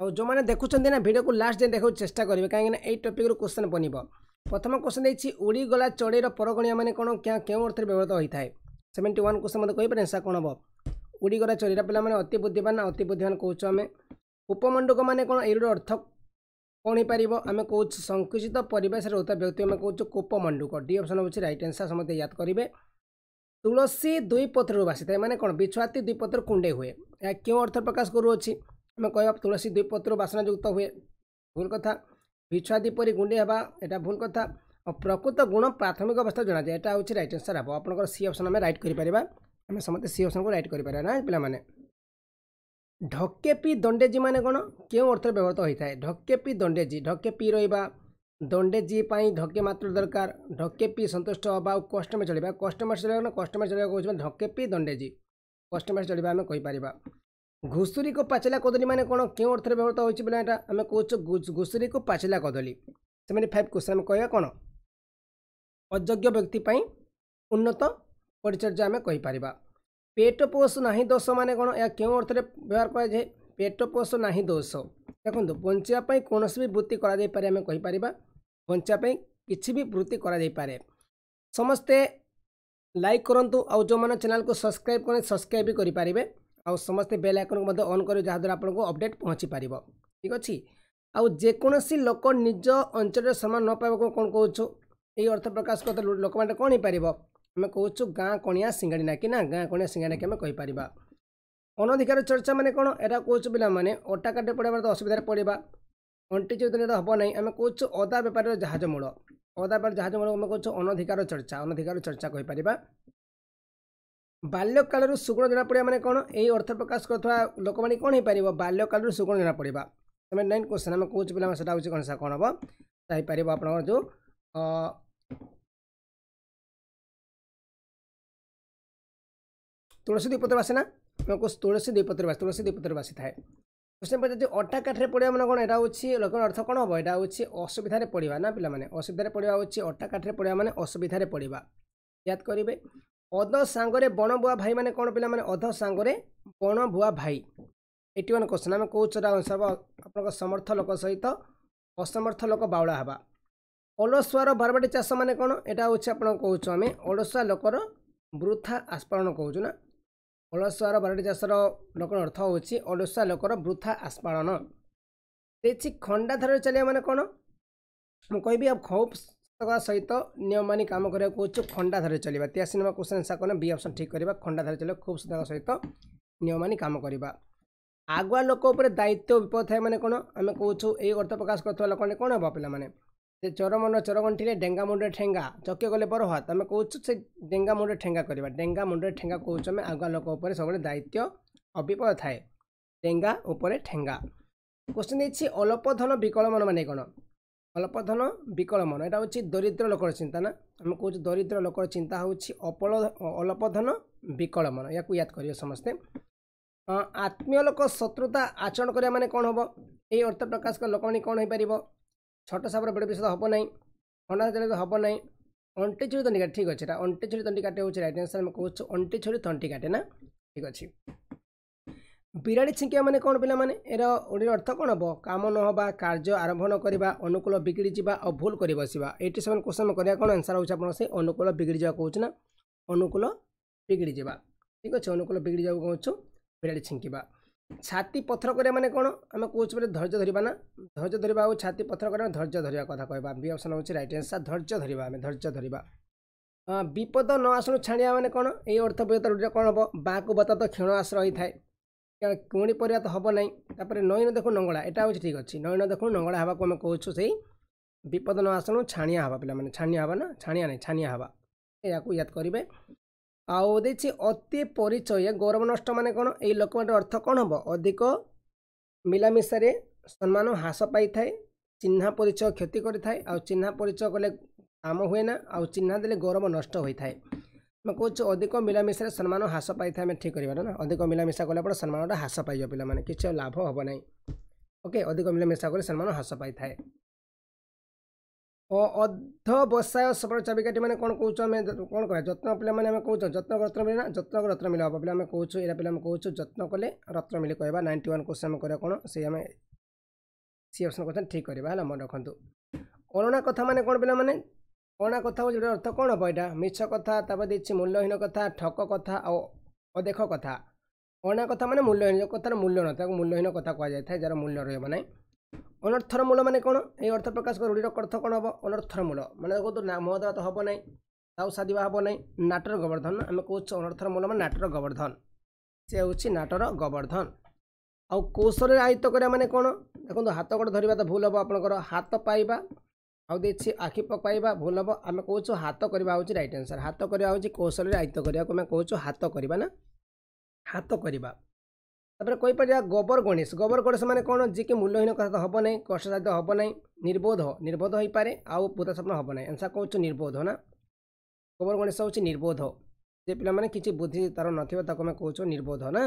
ଆଉ ଯେଉଁମାନେ ଦେଖୁଛନ୍ତି ନା ଭିଡ଼ିଓକୁ ଲାଷ୍ଟ ଯାଏଁ ଦେଖିବାକୁ ଚେଷ୍ଟା କରିବେ କାହିଁକିନା ଏଇ ଟପିକ୍ରୁ କ୍ୱେଶ୍ଚନ୍ ବନିବ। ପ୍ରଥମ କ୍ୱେଶ୍ଚନ୍ ଦେଇଛି ଉଡ଼ିଗଲା ଚଢ଼େଇର ପରଗଣିଆ ମାନେ କ'ଣ କେଉଁ ଅର୍ଥରେ ବ୍ୟବହୃତ ହୋଇଥାଏ? ସେଭେଣ୍ଟି ୱାନ୍ କ୍ୱେଶ୍ଚନ୍ ମୋତେ କହିପାରିବେ ଆନ୍ସର୍ କ'ଣ ହେବ? ଉଡ଼ିଗଲା ଚଢ଼େଇର ପିଲାମାନେ ଅତି ବୁଦ୍ଧିମାନ ନା ଅତି ବୁଦ୍ଧିମାନ କହୁଛୁ ଆମେ। ଉପମଣ୍ଡୁକ ମାନେ କ'ଣ ଏଇର ଅର୍ଥ କ'ଣ ହେଇପାରିବ ଆମେ କହୁଛୁ ସଂକୁଚିତ ପରିବେଶରେ ରହୁଥିବା ବ୍ୟକ୍ତି ଆମେ କହୁଛୁ କୂପମଣ୍ଡୁକ। ଡି ଅପସନ୍ ହେଉଛି ରାଇଟ୍ ଆନ୍ସର୍ ସମସ୍ତେ ୟାଦ କରିବେ। ତୁଳସୀ ଦୁଇ ପତ୍ରରୁ ବାସିଥାଏ ମାନେ କ'ଣ? ବିଛୁଆତି ଦୁଇ ପତ୍ର କୁଣ୍ଡେଇ ହୁଏ। ଏହା କେଉଁ ଅର୍ଥ ପ୍ରକାଶ କରୁଅଛି? ଆମେ କହିବା ତୁଳସୀ ଦୁଇ ପତ୍ରରୁ ବାସନାଯୁକ୍ତ ହୁଏ। ଭୁଲ କଥା। ବିଛୁଆତି ପରି ଗୁଣ୍ଡେଇ ହେବା ଏଇଟା ଭୁଲ କଥା। ଆଉ ପ୍ରକୃତ ଗୁଣ ପ୍ରାଥମିକ ଅବସ୍ଥା ଜଣାଯାଏ। ଏଇଟା ହେଉଛି ରାଇଟ୍ ଆନ୍ସର୍ ହେବ। ଆପଣଙ୍କର ସି ଅପସନ୍ ଆମେ ରାଇଟ୍ କରିପାରିବା। ଆମେ ସମସ୍ତେ ସି ଅପସନ୍କୁ ରାଇଟ୍ କରିପାରିବା ନା ପିଲାମାନେ? ଢକେପି ଦଣ୍ଡେଜି ମାନେ କ'ଣ? କେଉଁ ଅର୍ଥରେ ବ୍ୟବହୃତ ହୋଇଥାଏ? ଢକେପି ଦଣ୍ଡେଜି। ଢକେପି ରହିବା। ଦଣ୍ଡେଜି ପାଇଁ ଢକେ ମାତ୍ର ଦରକାର। ଢକେପି ସନ୍ତୁଷ୍ଟ ହେବା ଆଉ କଷ୍ଟମେ ଚଳିବା। କଷ୍ଟମର ଚଳିବା ନା କଷ୍ଟମର ଚଳିବା କହୁଛି ଢକେପି ଦଣ୍ଡେଜି। କଷ୍ଟମର ଚଳିବା ଆମେ କହିପାରିବା। ଘୁଷୁରୀକୁ ପାଚିଲା କଦଳୀ ମାନେ କ'ଣ କେଉଁ ଅର୍ଥରେ ବ୍ୟବହୃତ ହେଉଛି ବୋଲେ ଏଇଟା ଆମେ କହୁଛୁ। ଘୁଷୁରୀକୁ ପାଚିଲା କଦଳୀ ସେଭେଣ୍ଟି ଫାଇଭ୍ କ୍ୱେଶ୍ଚନ୍ ଆମେ କହିବା କ'ଣ? ଅଯୋଗ୍ୟ ବ୍ୟକ୍ତି ପାଇଁ ଉନ୍ନତ ପରିଚର୍ଯ୍ୟା ଆମେ କହିପାରିବା। ପେଟ ପୋଷ ନାହିଁ ଦୋଷ ମାନେ କ'ଣ? ଏହା କେଉଁ ଅର୍ଥରେ ବ୍ୟବହାର କରାଯାଏ? ପେଟ ପୋଷ ନାହିଁ ଦୋଷ। ଦେଖନ୍ତୁ ବଞ୍ଚିବା ପାଇଁ କୌଣସି ବି ବୃତ୍ତି କରାଯାଇପାରେ ଆମେ କହିପାରିବା। ବଞ୍ଚିବା ପାଇଁ କିଛି ବି ବୃତ୍ତି କରାଯାଇପାରେ। ସମସ୍ତେ ଲାଇକ୍ କରନ୍ତୁ ଆଉ ଯେଉଁମାନେ ଚ୍ୟାନେଲ୍କୁ ସବସ୍କ୍ରାଇବ୍ କରନ୍ତି ସବସ୍କ୍ରାଇବ୍ ବି କରିପାରିବେ। ଆଉ ସମସ୍ତେ ବେଲ୍ ଆଇକନ୍କୁ ମଧ୍ୟ ଅନ୍ କରିବେ ଯାହାଦ୍ୱାରା ଆପଣଙ୍କୁ ଅପଡ଼େଟ୍ ପହଞ୍ଚିପାରିବ। ଠିକ୍ ଅଛି? ଆଉ ଯେକୌଣସି ଲୋକ ନିଜ ଅଞ୍ଚଳରେ ସମ୍ମାନ ନ ପାଇବାକୁ କ'ଣ କହୁଛୁ? ଏଇ ଅର୍ଥ ପ୍ରକାଶ କଥା ଲୋକମାନେ କ'ଣ ହେଇପାରିବ? ଆମେ କହୁଛୁ ଗାଁ କଣିଆ ସିଙ୍ଗାଡ଼ି ନାକି ନା ଗାଁ କଣିଆ ସିଙ୍ଗାଡ଼ି ନାକି ଆମେ କହିପାରିବା। ଅନଧିକାର ଚର୍ଚ୍ଚା ମାନେ କ'ଣ? ଏଇଟା କହୁଛୁ ପିଲାମାନେ ଅଟା କାଟି ପଡ଼ିବା ତ ଅସୁବିଧାରେ ପଡ଼ିବା। ଅଣ୍ଟି ଯଦି ହେବ ନାହିଁ ଆମେ କହୁଛୁ ଅଦା ବେପାରର ଜାହାଜ ମୂଳ। ଅଦା ବେପାର ଜାହାଜ ମୂଳ ଆମେ କହୁଛୁ ଅନଧିକାର ଚର୍ଚ୍ଚା ଅନଧିକାର ଚର୍ଚ୍ଚା କହିପାରିବା। ବାଲ୍ୟକାଳରୁ ସୁଗୁଣ ଜଣାପଡ଼ିବା ମାନେ କ'ଣ ଏଇ ଅର୍ଥ ପ୍ରକାଶ କରୁଥିବା ଲୋକମାନେ କ'ଣ ହେଇପାରିବ ବାଲ୍ୟକାଳରୁ ସୁଗୁଣ ଜଣାପଡ଼ିବା ସେଭେଣ୍ଟି ନାଇନ୍ କ୍ୱେଶ୍ଚନ୍ ଆମେ କହୁଛୁ ପିଲାମାନେ ସେଟା ହେଉଛି କ'ଣ କ'ଣ ହେବ ହେଇପାରିବ ଆପଣଙ୍କର ଯେଉଁ ତୁଳସୀ ଦୁଇ ପତ୍ର ବାସେ ନା ଆମକୁ ତୁଳସୀ ଦୁଇ ପତ୍ର ବାସେ ତୁଳସୀ ଦୁଇ ପତ୍ର ବାସିଥାଏ କ୍ୱେଶ୍ଚନ୍ ପଚାରୁଛି ଅଟା କାଠିରେ ପଡ଼ିବା ମାନେ କ'ଣ ଏଇଟା ହେଉଛି ଲୋକର ଅର୍ଥ କ'ଣ ହେବ ଏଇଟା ହେଉଛି ଅସୁବିଧାରେ ପଡ଼ିବା ନା ପିଲାମାନେ ଅସୁବିଧାରେ ପଡ଼ିବା ହେଉଛି ଅଟା କାଠିରେ ପଡ଼ିବା ମାନେ ଅସୁବିଧାରେ ପଡ଼ିବା ୟାଦ କରିବେ ଅଧ ସାଙ୍ଗରେ ବଣ ବୁଆ ଭାଇ ମାନେ କ'ଣ ପିଲାମାନେ? ଅଧ ସାଙ୍ଗରେ ବଣ ବୁଆ ଭାଇ। ଏଇଟି ୱାନ୍ କ୍ୱେଶ୍ଚନ୍ ଆମେ କହୁଛୁ ଏଇଟା ହେବ ଆପଣଙ୍କ ସମର୍ଥ ଲୋକ ସହିତ ଅସମର୍ଥ ଲୋକ ବାଉଳା ହେବା। ଅଳସୁଆର ବାରବାଟୀ ଚାଷ ମାନେ କ'ଣ? ଏଇଟା ହେଉଛି ଆପଣ କହୁଛୁ ଆମେ। ଅଳସୁଆ ଲୋକର ବୃଥା ଆସ୍ପାଳନ କହୁଛୁ ନା? ଅଳସୁଆର ବାରଟି ଚାଷର ଲୋକର ଅର୍ଥ ହେଉଛି ଅଳସୁଆ ଲୋକର ବୃଥା ଆସ୍ପାଳନ ଦେଇଛି ଖଣ୍ଡାଧାରରେ ଚାଲିବା ମାନେ କ'ଣ? ମୁଁ କହିବି ଆଉ ଖୁବ୍ ସହିତ ନିୟମ ମାନି କାମ କରିବାକୁ କହୁଛୁ ଖଣ୍ଡାଧାରରେ ଚାଲିବା ତେୟାଅଶୀ ନମ୍ବର କ୍ୱେଶ୍ଚନ୍ ଆନ୍ସର୍ କଲେ ବି ଅପସନ୍ ଠିକ୍ କରିବା ଖଣ୍ଡାଧାରରେ ଚାଲିବା ଖୁବ୍ ସହିତ ନିୟମ ମାନି କାମ କରିବା। ଆଗୁଆ ଲୋକ ଉପରେ ଦାୟିତ୍ୱ ବିପଦ ଥାଏ ମାନେ କ'ଣ? ଆମେ କହୁଛୁ ଏଇ ଅର୍ଥ ପ୍ରକାଶ କରୁଥିବା ଲୋକମାନେ କ'ଣ ହେବ ପିଲାମାନେ? ସେ ଚରମନ ଚରଗଣ୍ଠିରେ ଡେଙ୍ଗା ମୁଣ୍ଡରେ ଠେଙ୍ଗା ଚକେ ଗଲେ ବର ହାତ ଆମେ କହୁଛୁ ସେ ଡେଙ୍ଗା ମୁଣ୍ଡରେ ଠେଙ୍ଗା କରିବା। ଡେଙ୍ଗା ମୁଣ୍ଡରେ ଠେଙ୍ଗା କହୁଛୁ ଆମେ। ଆଗୁଆ ଲୋକ ଉପରେ ସବୁବେଳେ ଦାୟିତ୍ୱ ଅବିପଦ ଥାଏ। ଡେଙ୍ଗା ଉପରେ ଠେଙ୍ଗା। କ୍ୱେଶ୍ଚନ୍ ଦେଇଛି ଅଳ୍ପ ଧନ ବିକଳ ମନ ମାନେ କ'ଣ? ଅଳ୍ପ ଧନ ବିକଳ ମନ ଏଇଟା ହେଉଛି ଦରିଦ୍ର ଲୋକର ଚିନ୍ତା ନା ଆମେ କହୁଛୁ ଦରିଦ୍ର ଲୋକର ଚିନ୍ତା ହେଉଛି ଅପଳ ଅଳ୍ପ ଧନ ବିକଳ ମନ ୟାକୁ ୟାଦ କରିବେ ସମସ୍ତେ ଆତ୍ମୀୟ ଲୋକ ଶତ୍ରୁତା ଆଚରଣ କରିବା ମାନେ କ'ଣ ହେବ ଏଇ ଅର୍ଥ ପ୍ରକାଶ ଲୋକମାନେ କ'ଣ ହେଇପାରିବ ଛୋଟ ସାପର ବଡ଼ ବିଷୟ ହେବ ନାହିଁ ଥଣ୍ଡା ଦେଲେ ହେବ ନାହିଁ ଅଣ୍ଟି ଛୁରୀ ତଣ୍ଟି କାଟେ ଠିକ୍ ଅଛି ଏଇଟା ଅଣ୍ଟି ଛୁରୀ ତଣ୍ଟି କାଟେ ହେଉଛି ରାଇଟ୍ ଆନ୍ସର୍ ଆମେ କହୁଛୁ ଅଣ୍ଟି ଛୁରୀ ତଣ୍ଟି କାଟେ ନା ଠିକ୍ ଅଛି ବିରାଡ଼ି ଛିଙ୍କିବା ମାନେ କ'ଣ ପିଲାମାନେ? ଏର ଓଡ଼ିଆ ଅର୍ଥ କ'ଣ ହେବ? କାମ ନ ହେବା କାର୍ଯ୍ୟ ଆରମ୍ଭ ନ କରିବା ଅନୁକୂଳ ବିଗିଡ଼ି ଯିବା ଆଉ ଭୁଲ କରି ବସିବା। ଏଇଠି ସେମାନେ କ୍ୱେଶ୍ଚନ୍ କରିବା କ'ଣ? ଆନ୍ସର୍ ହେଉଛି ଆପଣ ସେ ଅନୁକୂଳ ବିଗିଡ଼ି ଯିବା କହୁଛୁ ନା? ଅନୁକୂଳ ବିଗିଡ଼ି ଯିବା। ଠିକ୍ ଅଛି ଅନୁକୂଳ ବିଗିଡ଼ି ଯିବାକୁ କହୁଛୁ ବିରାଡ଼ି ଛିଙ୍କିବା। ଛାତି ପଥର କରିବା ମାନେ କ'ଣ? ଆମେ କହୁଛୁ ବୋଲେ ଧୈର୍ଯ୍ୟ ଧରିବା ନା? ଧୈର୍ଯ୍ୟ ଧରିବା ଆଉ ଛାତି ପଥର କରିବା ଧୈର୍ଯ୍ୟ ଧରିବା କଥା କହିବା। ବି ଅପସନ୍ ହେଉଛି ରାଇଟ୍ ଆନ୍ସର୍ ଧୈର୍ଯ୍ୟ ଧରିବା ଆମେ ଧୈର୍ଯ୍ୟ ଧରିବା। ବିପଦ ନ ଆସୁଣୁ ଛାଣିବା ମାନେ କ'ଣ? ଏଇ ଅର୍ଥ ବିପଦ କ'ଣ ହେବ? ବାଁକୁ ବତା ତ କ୍ଷଣ ଆସ ରହିଥାଏ କୁଣି ପରିବା ତ ହେବ ନାହିଁ ତାପରେ ନଈନ ଦେଖୁ ନଙ୍ଗଳା ଏଇଟା ହେଉଛି ଠିକ୍ ଅଛି। ନଈନ ଦେଖୁ ନଙ୍ଗଳା ହେବାକୁ ଆମେ କହୁଛୁ ସେଇ ବିପଦ ନ ଆସୁଣୁ ଛାଣିଆ ହେବା ପିଲାମାନେ ଛାଣିଆ ହେବା ନା? ଛାଣିଆ ନାହିଁ ଛାଣିଆ ହେବା। ଏହାକୁ ୟାଦ କରିବେ। ଆଉ ଦେଇଛି ଅତି ପରିଚୟ ଗୌରବ ନଷ୍ଟ ମାନେ କ'ଣ? ଏଇ ଲୋକମାନଙ୍କର ଅର୍ଥ କ'ଣ ହେବ? ଅଧିକ ମିଳାମିଶାରେ ସମ୍ମାନ ହ୍ରାସ ପାଇଥାଏ ଚିହ୍ନା ପରିଚୟ କ୍ଷତି କରିଥାଏ ଆଉ ଚିହ୍ନା ପରିଚୟ କଲେ କାମ ହୁଏ ନା ଆଉ ଚିହ୍ନା ଦେଲେ ଗୌରବ ନଷ୍ଟ ହୋଇଥାଏ। କହୁଛୁ ଅଧିକ ମିଳାମିଶାରେ ସମ୍ମାନ ହ୍ରାସ ପାଇଥାଏ ଆମେ ଠିକ୍ କରିବା ନା। ଅଧିକ ମିଳାମିଶା କଲା ପରେ ସମ୍ମାନଟା ହ୍ରାସ ପାଇଯିବ ପିଲାମାନେ କିଛି ଲାଭ ହେବ ନାହିଁ। ଓକେ ଅଧିକ ମିଳାମିଶା କଲେ ସମ୍ମାନ ହ୍ରାସ ପାଇଥାଏ। ଅଧ୍ୟବସାୟ ସଫଳ ଚାବିକାଠି ମାନେ କ'ଣ କହୁଛୁ ଆମେ? କ'ଣ କରିବା? ଯତ୍ନ ପିଲାମାନେ ଆମେ କହୁଛୁ? ଯତ୍ନ ରତ୍ନ ମିଳେ ନା? ଯତ୍ନ ରତ୍ନ ମିଳେ ହେବ ପିଲା ଆମେ କହୁଛୁ ଏଇଟା ପିଲା ଆମେ କହୁଛୁ ଯତ୍ନ କଲେ ରତ୍ନ ମିଳେ କହିବା। ନାଇଣ୍ଟି ୱାନ୍ କ୍ୱେଶ୍ଚନ୍ ଆମେ କରିବା କ'ଣ? ସେଇ ଆମେ ସି ଅପସନ୍ କ୍ୱେଶ୍ଚନ୍ ଠିକ୍ କରିବା ହେଲା ମନେ ରଖନ୍ତୁ। ଅଲଣା କଥା ମାନେ କ'ଣ ପିଲାମାନେ? ଅଣା କଥା ହେଉଛି ଗୋଟେ ଅର୍ଥ କ'ଣ ହେବ ଏଇଟା ମିଛ କଥା ତାପରେ ଦେଇଛି ମୂଲ୍ୟହୀନ କଥା ଠକ କଥା ଆଉ ଅଦେଖ କଥା ଅଣା କଥା ମାନେ ମୂଲ୍ୟହୀନ ଯେଉଁ କଥାର ମୂଲ୍ୟ ନଥାଏ ତାକୁ ମୂଲ୍ୟହୀନ କଥା କୁହାଯାଇଥାଏ ଯାହାର ମୂଲ୍ୟ ରହିବ ନାହିଁ ଅନର୍ଥର ମୂଳ ମାନେ କ'ଣ ଏଇ ଅର୍ଥ ପ୍ରକାଶ କରି ରୂଢ଼ିର ଅର୍ଥ କ'ଣ ହେବ ଅନର୍ଥର ମୂଳ ମାନେ ଦେଖନ୍ତୁ ନା ମୋ ଦ୍ୱାରା ତ ହେବ ନାହିଁ ତାଉ ସାଧିବା ହେବ ନାହିଁ ନାଟର ଗୋବର୍ଦ୍ଧନ ଆମେ କହୁଛୁ ଅନର୍ଥର ମୂଳ ମାନେ ନାଟର ଗୋବର୍ଦ୍ଧନ ସେ ହେଉଛି ନାଟର ଗୋବର୍ଦ୍ଧନ ଆଉ କୌଶଳରେ ଆୟତ୍ତ କରିବା ମାନେ କ'ଣ ଦେଖନ୍ତୁ ହାତ ଗୋଡ଼ ଧରିବା ତ ଭୁଲ ହେବ ଆପଣଙ୍କର ହାତ ପାଇବା ଆଉ ଦେଇଛି ଆଖି ପକାଇବା ଭୁଲ ହେବ। ଆମେ କହୁଛୁ ହାତ କରିବା ହେଉଛି ରାଇଟ୍ ଆନ୍ସର୍ ହାତ କରିବା ହେଉଛି କୌଶଳରେ ଆୟତ୍ତ କରିବାକୁ ଆମେ କହୁଛୁ ହାତ କରିବା ନା? ହାତ କରିବା। ତାପରେ କହିପାରିବା ଗୋବର ଗଣେଶ। ଗୋବର ଗଣେଶ ମାନେ କ'ଣ? ଯିଏକି ମୂଲ୍ୟହୀନ କଥା ତ ହେବ ନାହିଁ କଷ୍ଟସାଧ୍ୟ ହେବ ନାହିଁ ନିର୍ବୋଧ। ନିର୍ବୋଧ ହୋଇପାରେ ଆଉ ଭୂତ ସ୍ୱପ୍ନ ହେବ ନାହିଁ। ଆନ୍ସର୍ କହୁଛୁ ନିର୍ବୋଧ ନା? ଗୋବର ଗଣେଶ ହେଉଛି ନିର୍ବୋଧ। ଯେ ପିଲାମାନେ କିଛି ବୁଦ୍ଧି ତା'ର ନଥିବ ତାକୁ ଆମେ କହୁଛୁ ନିର୍ବୋଧ ନା?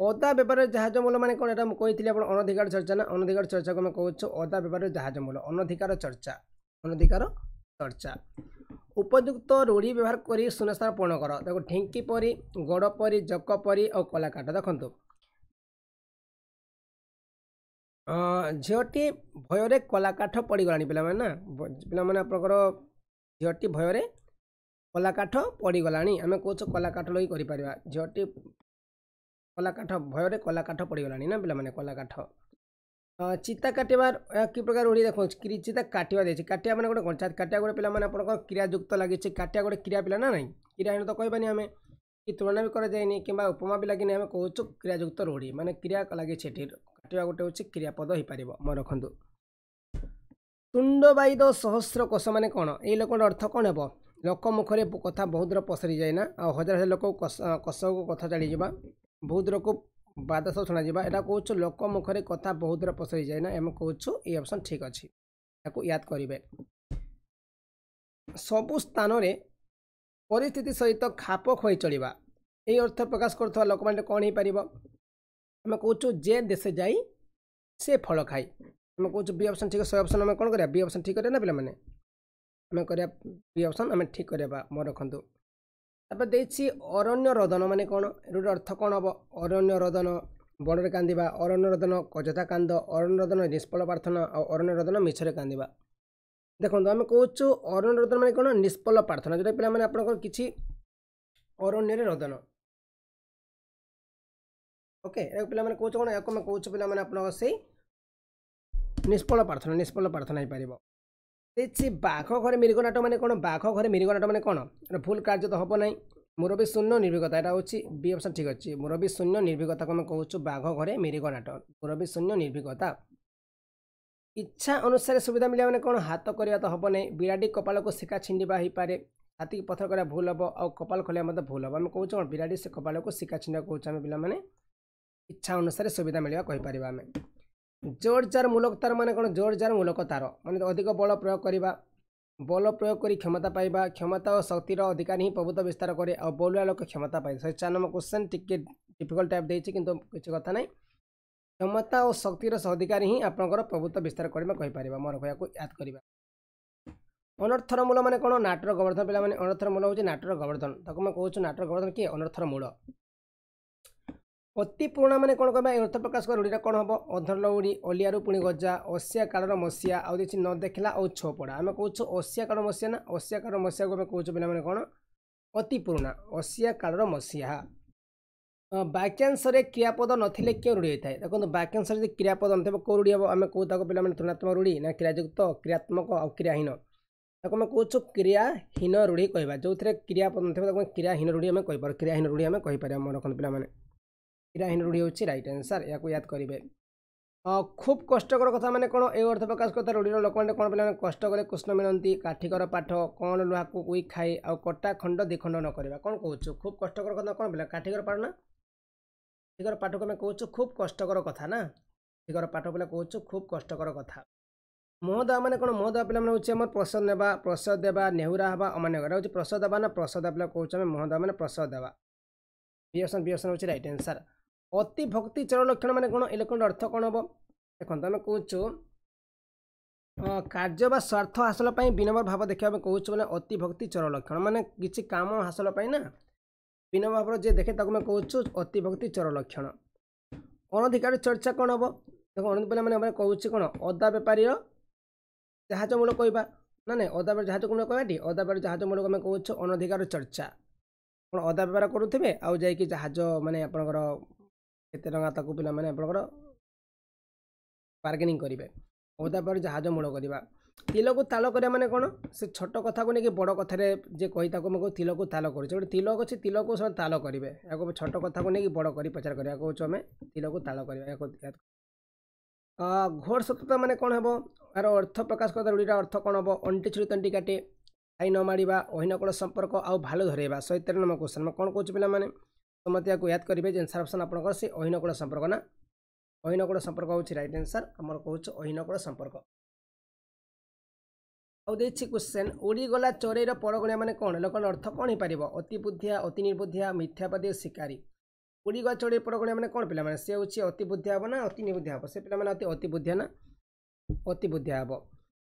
ଅଦା ବେପାରରେ ଜାହାଜ ମୂଲ ମାନେ କ'ଣ? ଏଇଟା ମୁଁ କହିଥିଲି ଆପଣ ଅନଧିକାର ଚର୍ଚ୍ଚା ନା? ଅନଧିକାର ଚର୍ଚ୍ଚାକୁ ଆମେ କହୁଛୁ ଅଦା ବେପାରରେ ଜାହାଜ ମୂଲ ଅନଧିକାର ଚର୍ଚ୍ଚା। ଅନଧିକାର ଚର୍ଚ୍ଚା। ଉପଯୁକ୍ତ ରୂଢ଼ି ବ୍ୟବହାର କରି ଶୂନ୍ୟସ୍ଥାନ ପୂରଣ କର। ଦେଖ ଢିଙ୍କି ପରି ଗୋଡ଼ ପରି ଜକ ପରି ଆଉ କଲାକାଠ ଦେଖନ୍ତୁ। ଝିଅଟି ଭୟରେ କଲାକାଠ ପଡ଼ିଗଲାଣି ପିଲାମାନେ ନା? ପିଲାମାନେ ଆପଣଙ୍କର ଝିଅଟି ଭୟରେ କଲାକାଠ ପଡ଼ିଗଲାଣି। ଆମେ କହୁଛୁ କଲାକାଠ ଲଗି କରିପାରିବା। ଝିଅଟି କଲାକାଠ ଭୟରେ କଲାକାଠ ପଡ଼ିଗଲାଣି ନା ପିଲାମାନେ କଲାକାଠ। ଚିତା କାଟିବାର କି ପ୍ରକାର ରୂଢ଼ି ଦେଖ ଚିତା କାଟିବା ଦେଇଛି। କାଟିବା ମାନେ ଗୋଟେ କ'ଣ? କାଟିବା ଗୋଟେ ପିଲାମାନେ ଆପଣଙ୍କ କ୍ରିୟାଯୁକ୍ତ ଲାଗିଛି। କାଟିବା ଗୋଟେ କ୍ରିୟା ପିଲା ନା ନାହିଁ କ୍ରିୟାହୀନ ତ କହିବାନି ଆମେ କି ତୁଳନା ବି କରାଯାଏନି କିମ୍ବା ଉପମା ବି ଲାଗିନି ଆମେ କହୁଛୁ କ୍ରିୟାଯୁକ୍ତ ରୂଢ଼ି ମାନେ କ୍ରିୟା ଲାଗିଛି ଏଠି। କାଟିବା ଗୋଟେ ହେଉଛି କ୍ରିୟାପଦ ହୋଇପାରିବ। ମନେ ରଖନ୍ତୁ। ତୁଣ୍ଡବାଇଦ ସହସ୍ର କୋଷ ମାନେ କ'ଣ? ଏଇ ଲୋକର ଅର୍ଥ କ'ଣ ହେବ? ଲୋକ ମୁଖରେ କଥା ବହୁତ ଦୂର ପସରି ଯାଏ ନା? ଆଉ ହଜାର ହଜାର ଲୋକ କଷକୁ କଥା ଚାଲିଯିବା। ବହୁତ ଦୂରକୁ ବାଦ ସବୁ ଶୁଣାଯିବା। ଏଇଟା କହୁଛୁ ଲୋକ ମୁଖରେ କଥା ବହୁତ ଦୂର ପସରି ଯାଏ ନା ଆମେ କହୁଛୁ ଏଇ ଅପସନ୍ ଠିକ୍ ଅଛି। ତାକୁ ୟାଦ କରିବେ। ସବୁ ସ୍ଥାନରେ ପରିସ୍ଥିତି ସହିତ ଖାପ ଖୁଆଇ ଚଳିବା। ଏହି ଅର୍ଥ ପ୍ରକାଶ କରୁଥିବା ଲୋକମାନେ କ'ଣ ହେଇପାରିବ? ଆମେ କହୁଛୁ ଯେ ଦେଶ ଯାଇ ସେ ଫଳ ଖାଇ ଆମେ କହୁଛୁ ବି ଅପସନ୍ ଠିକ୍ ଶହେ ଅପସନ୍ ଆମେ କ'ଣ କରିବା? ବି ଅପସନ୍ ଠିକ୍ କରିବା ନା ପିଲାମାନେ? ଆମେ କରିବା ବି ଅପସନ୍ ଆମେ ଠିକ୍ କରିବା ମନେ ରଖନ୍ତୁ। ତାପରେ ଦେଇଛି ଅରଣ୍ୟ ରୋଦନ ମାନେ କ'ଣ? ଏର ଅର୍ଥ କ'ଣ ହେବ? ଅରଣ୍ୟ ରୋଦନ ବଡ଼ରେ କାନ୍ଦିବା ଅରଣ୍ୟ ରୋଦନ ଅଯଥା କାନ୍ଦ ଅରଣ୍ୟ ରୋଦନ ନିଷ୍ଫଳ ପ୍ରାର୍ଥନା ଆଉ ଅରଣ୍ୟ ରୋଦନ ମିଛରେ କାନ୍ଦିବା। ଦେଖନ୍ତୁ ଆମେ କହୁଛୁ ଅରଣ୍ୟ ରୋଦନ ମାନେ କ'ଣ? ନିଷ୍ଫଳ ପ୍ରାର୍ଥନା ଯେଉଁଟା ପିଲାମାନେ ଆପଣଙ୍କର କିଛି ଅରଣ୍ୟରେ ରୋଦନ। ଓକେ ଏହା ପିଲାମାନେ କହୁଛୁ କ'ଣ? ଏହାକୁ ଆମେ କହୁଛୁ ପିଲାମାନେ ଆପଣଙ୍କ ସେଇ ନିଷ୍ଫଳ ପ୍ରାର୍ଥନା ନିଷ୍ଫଳ ପ୍ରାର୍ଥନା ହେଇପାରିବ। তেছি বাঘ ঘরে মির্গনাট মানে কোণ বাঘ ঘরে মির্গনাট মানে কোণ এটা ভুল কার্য তো হব না মুরবী শূন্য নির্ভীকতা, এটা হচ্ছে বি অপশন ঠিক আছে। মুরবী শূন্য নির্ভীকতাকে আমি কৌছু বাঘ ঘরে মির্গনাট। মুরবী শূন্য নির্ভীকতা। ইচ্ছা অনুসারে সুবিধা মিলে মানে কোণ হাত করা তো হব না বিরাটি কপালক শিকা ছিন্ডিবা হইপরে হাতিকে পথর করা ভুল হব আউ কপাল খোলিয়া মধ্যে ভুল হব আমি কৌছু কোণ বিরাটি সে কপালক শিকা ছিন্ডা কৌছু আমি পিলা মানে ইচ্ছা অনুসারে সুবিধা মিলবা কইপার আমি ଜୋର ଯାର ମୂଳକ ତାର ମାନେ କ'ଣ? ଜୋର ଯାର ମୂଳକ ତାର ମାନେ ଅଧିକ ବଳ ପ୍ରୟୋଗ କରିବା ବଳ ପ୍ରୟୋଗ କରି କ୍ଷମତା ପାଇବା କ୍ଷମତା ଓ ଶକ୍ତିର ଅଧିକାର ହିଁ ପ୍ରଭୁତ୍ୱ ବିସ୍ତାର କରେ ଆଉ ବଳୁଆ ଲୋକ କ୍ଷମତା ପାଏ ଶହେ ଚାର ନମ୍ବର କ୍ୱେଶ୍ଚନ୍ ଟିକେ ଡିଫିକଲ୍ଟ ଟାଇପ୍ ଦେଇଛି କିନ୍ତୁ କିଛି କଥା ନାହିଁ। କ୍ଷମତା ଓ ଶକ୍ତିର ଅଧିକାରୀ ହିଁ ଆପଣଙ୍କର ପ୍ରଭୁତ୍ୱ ବିସ୍ତାର କରିବା କହିପାରିବା ମୋର କହିବାକୁ ୟାଦ କରିବା। ଅନର୍ଥର ମୂଳ ମାନେ କ'ଣ? ନାଟର ଗୋବର୍ଦ୍ଧନ ପିଲାମାନେ ଅନର୍ଥର ମୂଳ ହେଉଛି ନାଟର ଗୋବର୍ଦ୍ଧନ। ତାକୁ ଆମେ କହୁଛୁ ନାଟର ଗୋବର୍ଦ୍ଧନ କିଏ? ଅନର୍ଥର ମୂଳ। ଅତି ପୁରୁଣା ମାନେ କ'ଣ କହିବା ଏ ଅର୍ଥ ପ୍ରକାଶ କରିବା ରୂଢ଼ିଟା କ'ଣ ହେବ? ଅଧର ଲଉଡ଼ି ଅଲିଆରୁ ପୁଣି ଗଜା ଅସିଆ କାଳର ମସିଆ ଆଉ କିଛି ନ ଦେଖିଲା ଆଉ ଛଅ ପଡ଼ା। ଆମେ କହୁଛୁ ଅସିଆ କାଳର ମସିଆ ନା ଅସିଆ କାଳର ମସିଆକୁ ଆମେ କହୁଛୁ ପିଲାମାନେ କ'ଣ? ଅତି ପୁରୁଣା ଅସିଆ କାଳର ମସିହା। ବାକ୍ୟାଂଶରେ କ୍ରିୟାପଦ ନଥିଲେ କେଉଁ ରୂଢ଼ି ହୋଇଥାଏ? ଦେଖନ୍ତୁ ବାକ୍ୟାଂଶରେ ଯଦି କ୍ରିୟାପଦ ନଥିବ କେଉଁ ରୂଢ଼ି ହେବ? ଆମେ କହୁ ତାକୁ ପିଲାମାନେ ତୁଳନାତ୍ମକ ରୂଢ଼ି ନା କ୍ରିୟାଯୁକ୍ତ କ୍ରିୟାତ୍ମକ ଆଉ କ୍ରିୟାହୀନ। ତାକୁ ଆମେ କହୁଛୁ କ୍ରିୟାହୀନ ରୂଢ଼ି କହିବା। ଯେଉଁଥିରେ କ୍ରିୟାପଦ ନଥିବ ତାକୁ କ୍ରିୟାହୀନ ରୂଢ଼ି ଆମେ କହିପାରୁ କ୍ରିୟାହୀନ ରୂଢ଼ି ଆମେ କହିପାରିବା। ମନେ ରଖନ୍ତୁ ପିଲାମାନେ। କ୍ରିୟାହୀନ ରୂଢ଼ି ହେଉଛି ରାଇଟ୍ ଆନ୍ସର୍ ଏହାକୁ ୟାଦ କରିବେ। ଖୁବ୍ କଷ୍ଟକର କଥା ମାନେ କ'ଣ? ଏ ଅର୍ଥ ପ୍ରକାଶ କଥା ରୂଢ଼ିର ଲୋକମାନେ କ'ଣ ପିଲାମାନେ କଷ୍ଟ କଲେ କୃଷ୍ଣ ମିଳନ୍ତି କାଠିକର ପାଠ କ'ଣ ଲୁହାକୁ ଉଇ ଖାଇ ଆଉ କଟା ଖଣ୍ଡ ଦ୍ୱିଖଣ୍ଡ ନ କରିବା। କ'ଣ କହୁଛୁ? ଖୁବ୍ କଷ୍ଟକର କଥା କ'ଣ ପିଲା? କାଠିକର ପାଠ ନା? କାଠିକର ପାଠକୁ ଆମେ କହୁଛୁ ଖୁବ୍ କଷ୍ଟକର କଥା ନା? କାଠିକର ପାଠ ପିଲା କହୁଛୁ ଖୁବ୍ କଷ୍ଟକର କଥା। ମହୋଦୟ ମାନେ କ'ଣ? ମହୋଦୟ ପିଲାମାନେ ହେଉଛି ଆମର ପ୍ରସାଦ ନେବା ପ୍ରସାଦ ଦେବା ନେହୁରା ହେବା ଅମାନ୍ୟ କରିବା। ହେଉଛି ପ୍ରସାଦ ଦେବା ନା ପ୍ରସାଦ ପିଲା କହୁଛୁ ଆମେ? ମହୋଦୟ ମାନେ ପ୍ରସାଦ ଦେବା। ବିଅସନ୍ ବିଅସନ୍ ହେଉଛି ରାଇଟ୍ ଆନ୍ସର୍ ଅତି ଭକ୍ତି ଚର ଲକ୍ଷଣ ମାନେ କ'ଣ ଏ ଲକ୍ଷଣର ଅର୍ଥ କ'ଣ ହେବ ଦେଖନ୍ତୁ ଆମେ କହୁଛୁ କାର୍ଯ୍ୟ ବା ସ୍ୱାର୍ଥ ହାସଲ ପାଇଁ ବିନମ୍ର ଭାବ ଦେଖିବା ପାଇଁ କହୁଛୁ ମାନେ ଅତି ଭକ୍ତି ଚର ଲକ୍ଷଣ। ମାନେ କିଛି କାମ ହାସଲ ପାଇଁ ନା ବିନମ୍ର ଭାବର ଯିଏ ଦେଖେ ତାକୁ ଆମେ କହୁଛୁ ଅତି ଭକ୍ତି ଚର ଲକ୍ଷଣ। ଅନଧିକାର ଚର୍ଚ୍ଚା କ'ଣ ହେବ? ଦେଖ ଅନୁରୋଧ ପିଲାମାନେ ଆମେ କହୁଛି କ'ଣ? ଅଦା ବେପାରୀର ଜାହାଜ ମୂଳ କହିବା। ନା ନାଇଁ ଅଦା ବେପାର ଜାହାଜ ମୂଳ କହିବାଟି ଅଦା ବେପାର ଜାହାଜ ମୂଳକୁ ଆମେ କହୁଛୁ ଅନଧିକାର ଚର୍ଚ୍ଚା। ଆପଣ ଅଦା ବେପାର କରୁଥିବେ ଆଉ ଯାଇକି ଜାହାଜ ମାନେ ଆପଣଙ୍କର କେତେ ଟଙ୍କା ତାକୁ ପିଲାମାନେ ଆପଣଙ୍କର ବାର୍ଗେନିଂ କରିବେ। ଅଦା ବେପାର ଜାହାଜ ମୂଳ କରିବା। ତିଲକୁ ତାଳ କରିବା ମାନେ କ'ଣ? ସେ ଛୋଟ କଥାକୁ ନେଇକି ବଡ଼ କଥାରେ ଯେ କହି ତାକୁ ଆମେ କହୁ ତିଲକୁ ତାଲ କରୁଛେ। ଗୋଟେ ତିଲକ ଅଛି ତିଲକୁ ସେମାନେ ତାଲ କରିବେ। ଏହାକୁ ଛୋଟ କଥାକୁ ନେଇକି ବଡ଼ କରି ପ୍ରଚାର କରିବା। କହୁଛୁ ଆମେ ତିଲକୁ ତାଳ କରିବା। ଏହାକୁ ଘୋର ସତ୍ୟତା ମାନେ କ'ଣ ହେବ? ଏହାର ଅର୍ଥ ପ୍ରକାଶ କରିବା ରୂଢ଼ିର ଅର୍ଥ କ'ଣ ହେବ? ଅଣ୍ଟି ଛୁରୀ ତଣ୍ଟି କାଟେ ଖାଇ ନ ମାଡ଼ିବା ଅହିନକଳ ସମ୍ପର୍କ ଆଉ ଭାଲୁ ଧରେଇବା। ଶହେ ତେର ନମ୍ବର କ୍ୱେଶ୍ଚନ୍ କ'ଣ କହୁଛୁ ପିଲାମାନେ? ସମସ୍ତେ ଏହାକୁ ୟାଦ କରିବେ ଯେ ଆନ୍ସର୍ ଅପସନ୍ ଆପଣଙ୍କର ସେ ଅହିନକଳ ସମ୍ପର୍କ ନା ଅହିନକଳ ସମ୍ପର୍କ ହେଉଛି ରାଇଟ୍ ଆନ୍ସର୍ ଆମର କହୁଛୁ ଅହିନକଳ ସମ୍ପର୍କ ଆଉ ଦେଇଛି କ୍ୱେଶ୍ଚନ୍ ଉଡ଼ିଗଲା ଚୋରେଇର ପରଗଣିଆ ମାନେ କ'ଣ ଲୋକର ଅର୍ଥ କ'ଣ ହେଇପାରିବ ଅତି ବୁଦ୍ଧିଆ ଅତି ନିର୍ବୁଦ୍ଧିଆ ମିଥ୍ୟାବାଦୀ ଶିକାରୀ ଉଡ଼ିଗଲା ଚୋରେଇ ପରଗଣିଆ ମାନେ କ'ଣ ପିଲାମାନେ ସେ ହେଉଛି ଅତି ବୁଦ୍ଧିଆ ହେବ ନା ଅତି ନିର୍ବୁଦ୍ଧିଆ ହେବ ସେ ପିଲାମାନେ ଅତି ଅତି ବୁଦ୍ଧିଆ ନା ଅତି ବୁଦ୍ଧିଆ ହେବ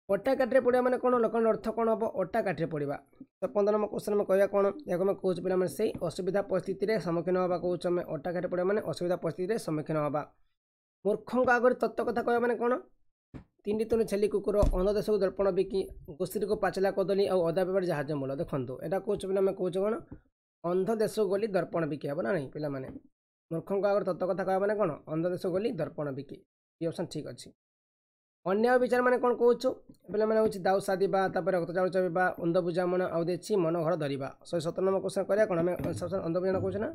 ଅଟା କାଠିରେ ପଡ଼ିବା ମାନେ କ'ଣ? ଲୋକର ଅର୍ଥ କ'ଣ ହେବ? ଅଟା କାଠିରେ ପଡ଼ିବା। ତ ପନ୍ଦର ନମ୍ବର କ୍ୱେଶ୍ଚନ୍ ଆମେ କହିବା କ'ଣ? ଏହାକୁ ଆମେ କହୁଛୁ ପିଲାମାନେ ସେଇ ଅସୁବିଧା ପରିସ୍ଥିତିରେ ସମ୍ମୁଖୀନ ହେବା କହୁଛୁ ଆମେ। ଅଟା କାଠିରେ ପଡ଼ିବା ମାନେ ଅସୁବିଧା ପରିସ୍ଥିତିରେ ସମ୍ମୁଖୀନ ହେବା। ମୂର୍ଖଙ୍କ ଆଗରେ ତତ୍ତ୍ୱ କଥା କହିବା ମାନେ କ'ଣ? ତିନି ତୁନି ଛେଲି କୁକୁର ଅନ୍ଧ ଦେଶକୁ ଦର୍ପଣ ବିକି ଗୋଷ୍ଠୀକୁ ପାଚିଲା କଦଳୀ ଆଉ ଅଦା ବେପାର ଜାହାଜ ମୂଳ। ଦେଖନ୍ତୁ ଏଇଟା କହୁଛୁ ପିଲା ଆମେ କହୁଛୁ କ'ଣ? ଅନ୍ଧ ଦେଶକୁ ଗଲି ଦର୍ପଣ ବିକି ହେବ ନା ନାହିଁ ପିଲାମାନେ? ମୂର୍ଖଙ୍କ ଆଗରେ ତତ୍ତ୍ୱ କଥା କହିବା ମାନେ କ'ଣ? ଅନ୍ଧ ଦେଶକୁ ଗଲି ଦର୍ପଣ ବିକି। ଏ ଅପସନ୍ ଠିକ୍ ଅଛି। ଅନ୍ୟାୟ ବିଚାର ମାନେ କ'ଣ କହୁଛୁ? ପିଲାମାନେ ହେଉଛି ଦାଉ ସାଧିବା ତାପରେ ରକ୍ତ ଚାଉଳ ଚାବିବା ଅନ୍ଧ ବୁଝାମଣା ଆଉ ଦେଇଛି ମନ ଘର ଧରିବା। ଶହେ ସତର ନମ୍ବର କ୍ୱେଶ୍ଚନ୍ କରିବା କ'ଣ? ଆମେ ଅନ୍ଧ ବୁଝାମଣା କହୁଛୁ ନା?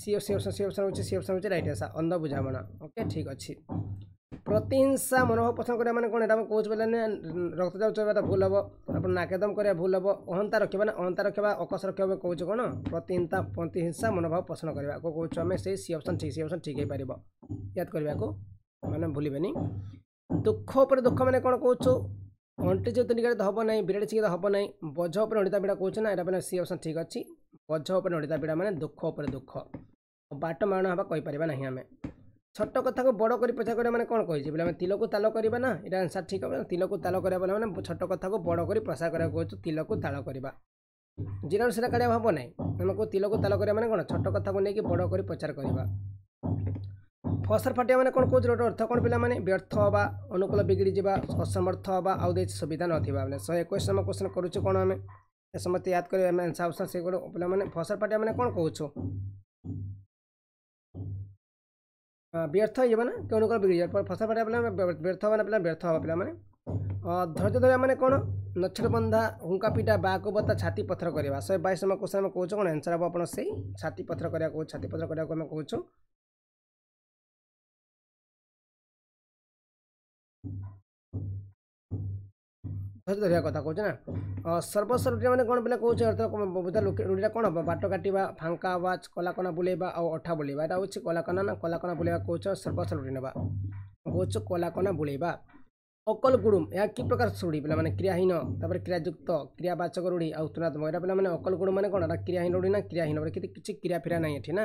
C C option C option ହେଉଛି ସି ଅପସନ୍ ହେଉଛି ରାଇଟ୍ ଆନ୍ସର୍ ଅନ୍ଧ ବୁଝାମଣା ଓକେ ଠିକ୍ ଅଛି। ପ୍ରତିହିଂସା ମନୋଭାବ ପସନ୍ଦ କରିବା ମାନେ କ'ଣ? ଏଇଟା ଆମେ କହୁଛୁ ବୋଲେ ରକ୍ତ ଚାଉଳ ଚାବିବାଟା ଭୁଲ ହେବ ଆପଣ ନାକେଦମ କରିବା ଭୁଲ ହେବ ଅହନ୍ତା ରଖିବା ନା ଅହନ୍ତା ରଖିବା ଅକସ ରଖିବା ଆମେ କହୁଛୁ କ'ଣ? ପ୍ରତିହିଂସା ପ୍ରତିହିଂସା ମନୋଭାବ ପସନ୍ଦ କରିବା। ଆକୁ କହୁଛୁ ଆମେ? ସେଇ ସି ଅପସନ୍ ଠିକ୍ ସି ଅପସନ୍ ଠିକ୍ ହେଇପାରିବ। ୟାଦ କରିବାକୁ ମାନେ ଭୁଲିବେନି। ଦୁଃଖ ଉପରେ ଦୁଃଖ ମାନେ କ'ଣ କହୁଛୁ? ଅଣ୍ଟି ଯେହେତୁ ନିଗାରେ ହେବ ନାହିଁ ବିରାଡ଼ି ଚିଙ୍ଗିତ ହେବ ନାହିଁ ବୋଝ ଉପରେ ନଡ଼ିତା ବିଡ଼ା କହୁଛୁ ନା ଏଇଟା ମାନେ ସି ଅପସନ୍ ଠିକ୍ ଅଛି। ବୋଝ ଉପରେ ନଡ଼ିତା ବିଡ଼ା ମାନେ ଦୁଃଖ ଉପରେ ଦୁଃଖ। ବାଟ ମାରଣ ହେବା କହିପାରିବା ନାହିଁ ଆମେ। ଛୋଟ କଥାକୁ ବଡ଼ କରି ପ୍ରଚାର କରିବା ମାନେ କ'ଣ କହିଛି? ବୋଲେ ଆମେ ତିଲକୁ ତାଲ କରିବା ନା? ଏଇଟା ଆନ୍ସର୍ ଠିକ୍ ହେବ ତିଲକୁ ତାଲ କରିବା ବୋଲେ ମାନେ ଛୋଟ କଥାକୁ ବଡ଼ କରି ପ୍ରସାର କରିବାକୁ କହୁଛୁ ତିଲକୁ ତାଳ କରିବା। ଜିରାରୁ ସେଟା କାଢ଼ିବା ହେବ ନାହିଁ। ଆମକୁ ତିଲକୁ ତାଲ କରିବା ମାନେ କ'ଣ? ଛୋଟ କଥାକୁ ନେଇକି ବଡ଼ କରି ପ୍ରଚାର କରିବା। ଫସର ଫାଟିବା ମାନେ କ'ଣ କହୁଛି ଗୋଟେ ଅର୍ଥ କ'ଣ ପିଲାମାନେ? ବ୍ୟର୍ଥ ହେବା ଅନୁକୂଳ ବିଗିଡ଼ି ଯିବା ଅସମର୍ଥ ହେବା ଆଉ ଦେଇଛି ସୁବିଧା ନଥିବା ବୋଲେ ଶହେ ଏକୋଇଶ ନମ୍ବର କ୍ୱେଶ୍ଚନ୍ କରୁଛୁ କ'ଣ ଆମେ? ସମସ୍ତେ ୟାଦ କରିବା ଆମେ ଆନ୍ସର୍ ଅପସନ୍ ସେଗୁଡ଼ା ପିଲାମାନେ ଫସର ଫାଟିବା ମାନେ କ'ଣ କହୁଛୁ? ବ୍ୟର୍ଥ ହେଇଯିବ ନା? କେଉଁ ଅନୁକୂଳ ବିଗିଡ଼ି ଯିବ? ଫସଲ ଫାଟିବା ପିଲା ବ୍ୟର୍ଥ ହେବା ନା ପିଲା ବ୍ୟର୍ଥ ହେବା ପିଲାମାନେ ଧୈର୍ଯ୍ୟ ଧରିବା ମାନେ କ'ଣ? ନଛର ବନ୍ଧା ହୁଙ୍କା ପିଟା ବାକୁ ବତା ଛାତି ପଥର କରିବା। ଶହେ ବାଇଶ ନମ୍ବର କ୍ୱେଶ୍ଚନ୍ ଆମେ କହୁଛୁ କ'ଣ? ଆନ୍ସର୍ ହେବ ଆପଣ ସେଇ ଛାତି ପଥର କରିବାକୁ ଛାତି ପଥର କରିବାକୁ ଆମେ କହୁଛୁ। ଧୈର୍ଯ୍ୟ ଧରିବା କଥା କହୁଛି ନା? ସର୍ବସ୍ୱ ରୁଟି ମାନେ କ'ଣ ପିଲା କହୁଛି ଅର୍ଥ ରୁଟିଟା କ'ଣ ହେବ? ବାଟ କାଟିବା ଫାଙ୍କା ଆବାଜ କଲାକନା ବୁଲେଇବା ଆଉ ଅଠା ବୁଲେଇବା। ଏଇଟା ହେଉଛି କଲାକନା ନା କଲାକନା ବୁଲେଇବା କହୁଛ ସର୍ବସ୍ୱ ରୁଟି ନେବା। କହୁଛୁ କଲାକନା ବୁଲେଇବା। ଅକଲ ଗୁଡ଼ୁମ୍ ଏହା କି ପ୍ରକାର ରୁଢ଼ି ପିଲାମାନେ କ୍ରିୟାହୀନ ତାପରେ କ୍ରିୟାଯୁକ୍ତ କ୍ରିୟାବାଚକ ରୁଢ଼ି ଆଉ ତୁନାତ୍ମକ ଏଇଟା ପିଲାମାନେ ଅକଲ ଗୁଡ଼ୁମ୍ ମାନେ କ'ଣ? ଏଇଟା କ୍ରିୟାହୀନ ରୁଢ଼ି ନା କ୍ରିୟାହୀନ କିଛି କିଛି କ୍ରିୟା ଫିରା ନାହିଁ ଏଠି ନା?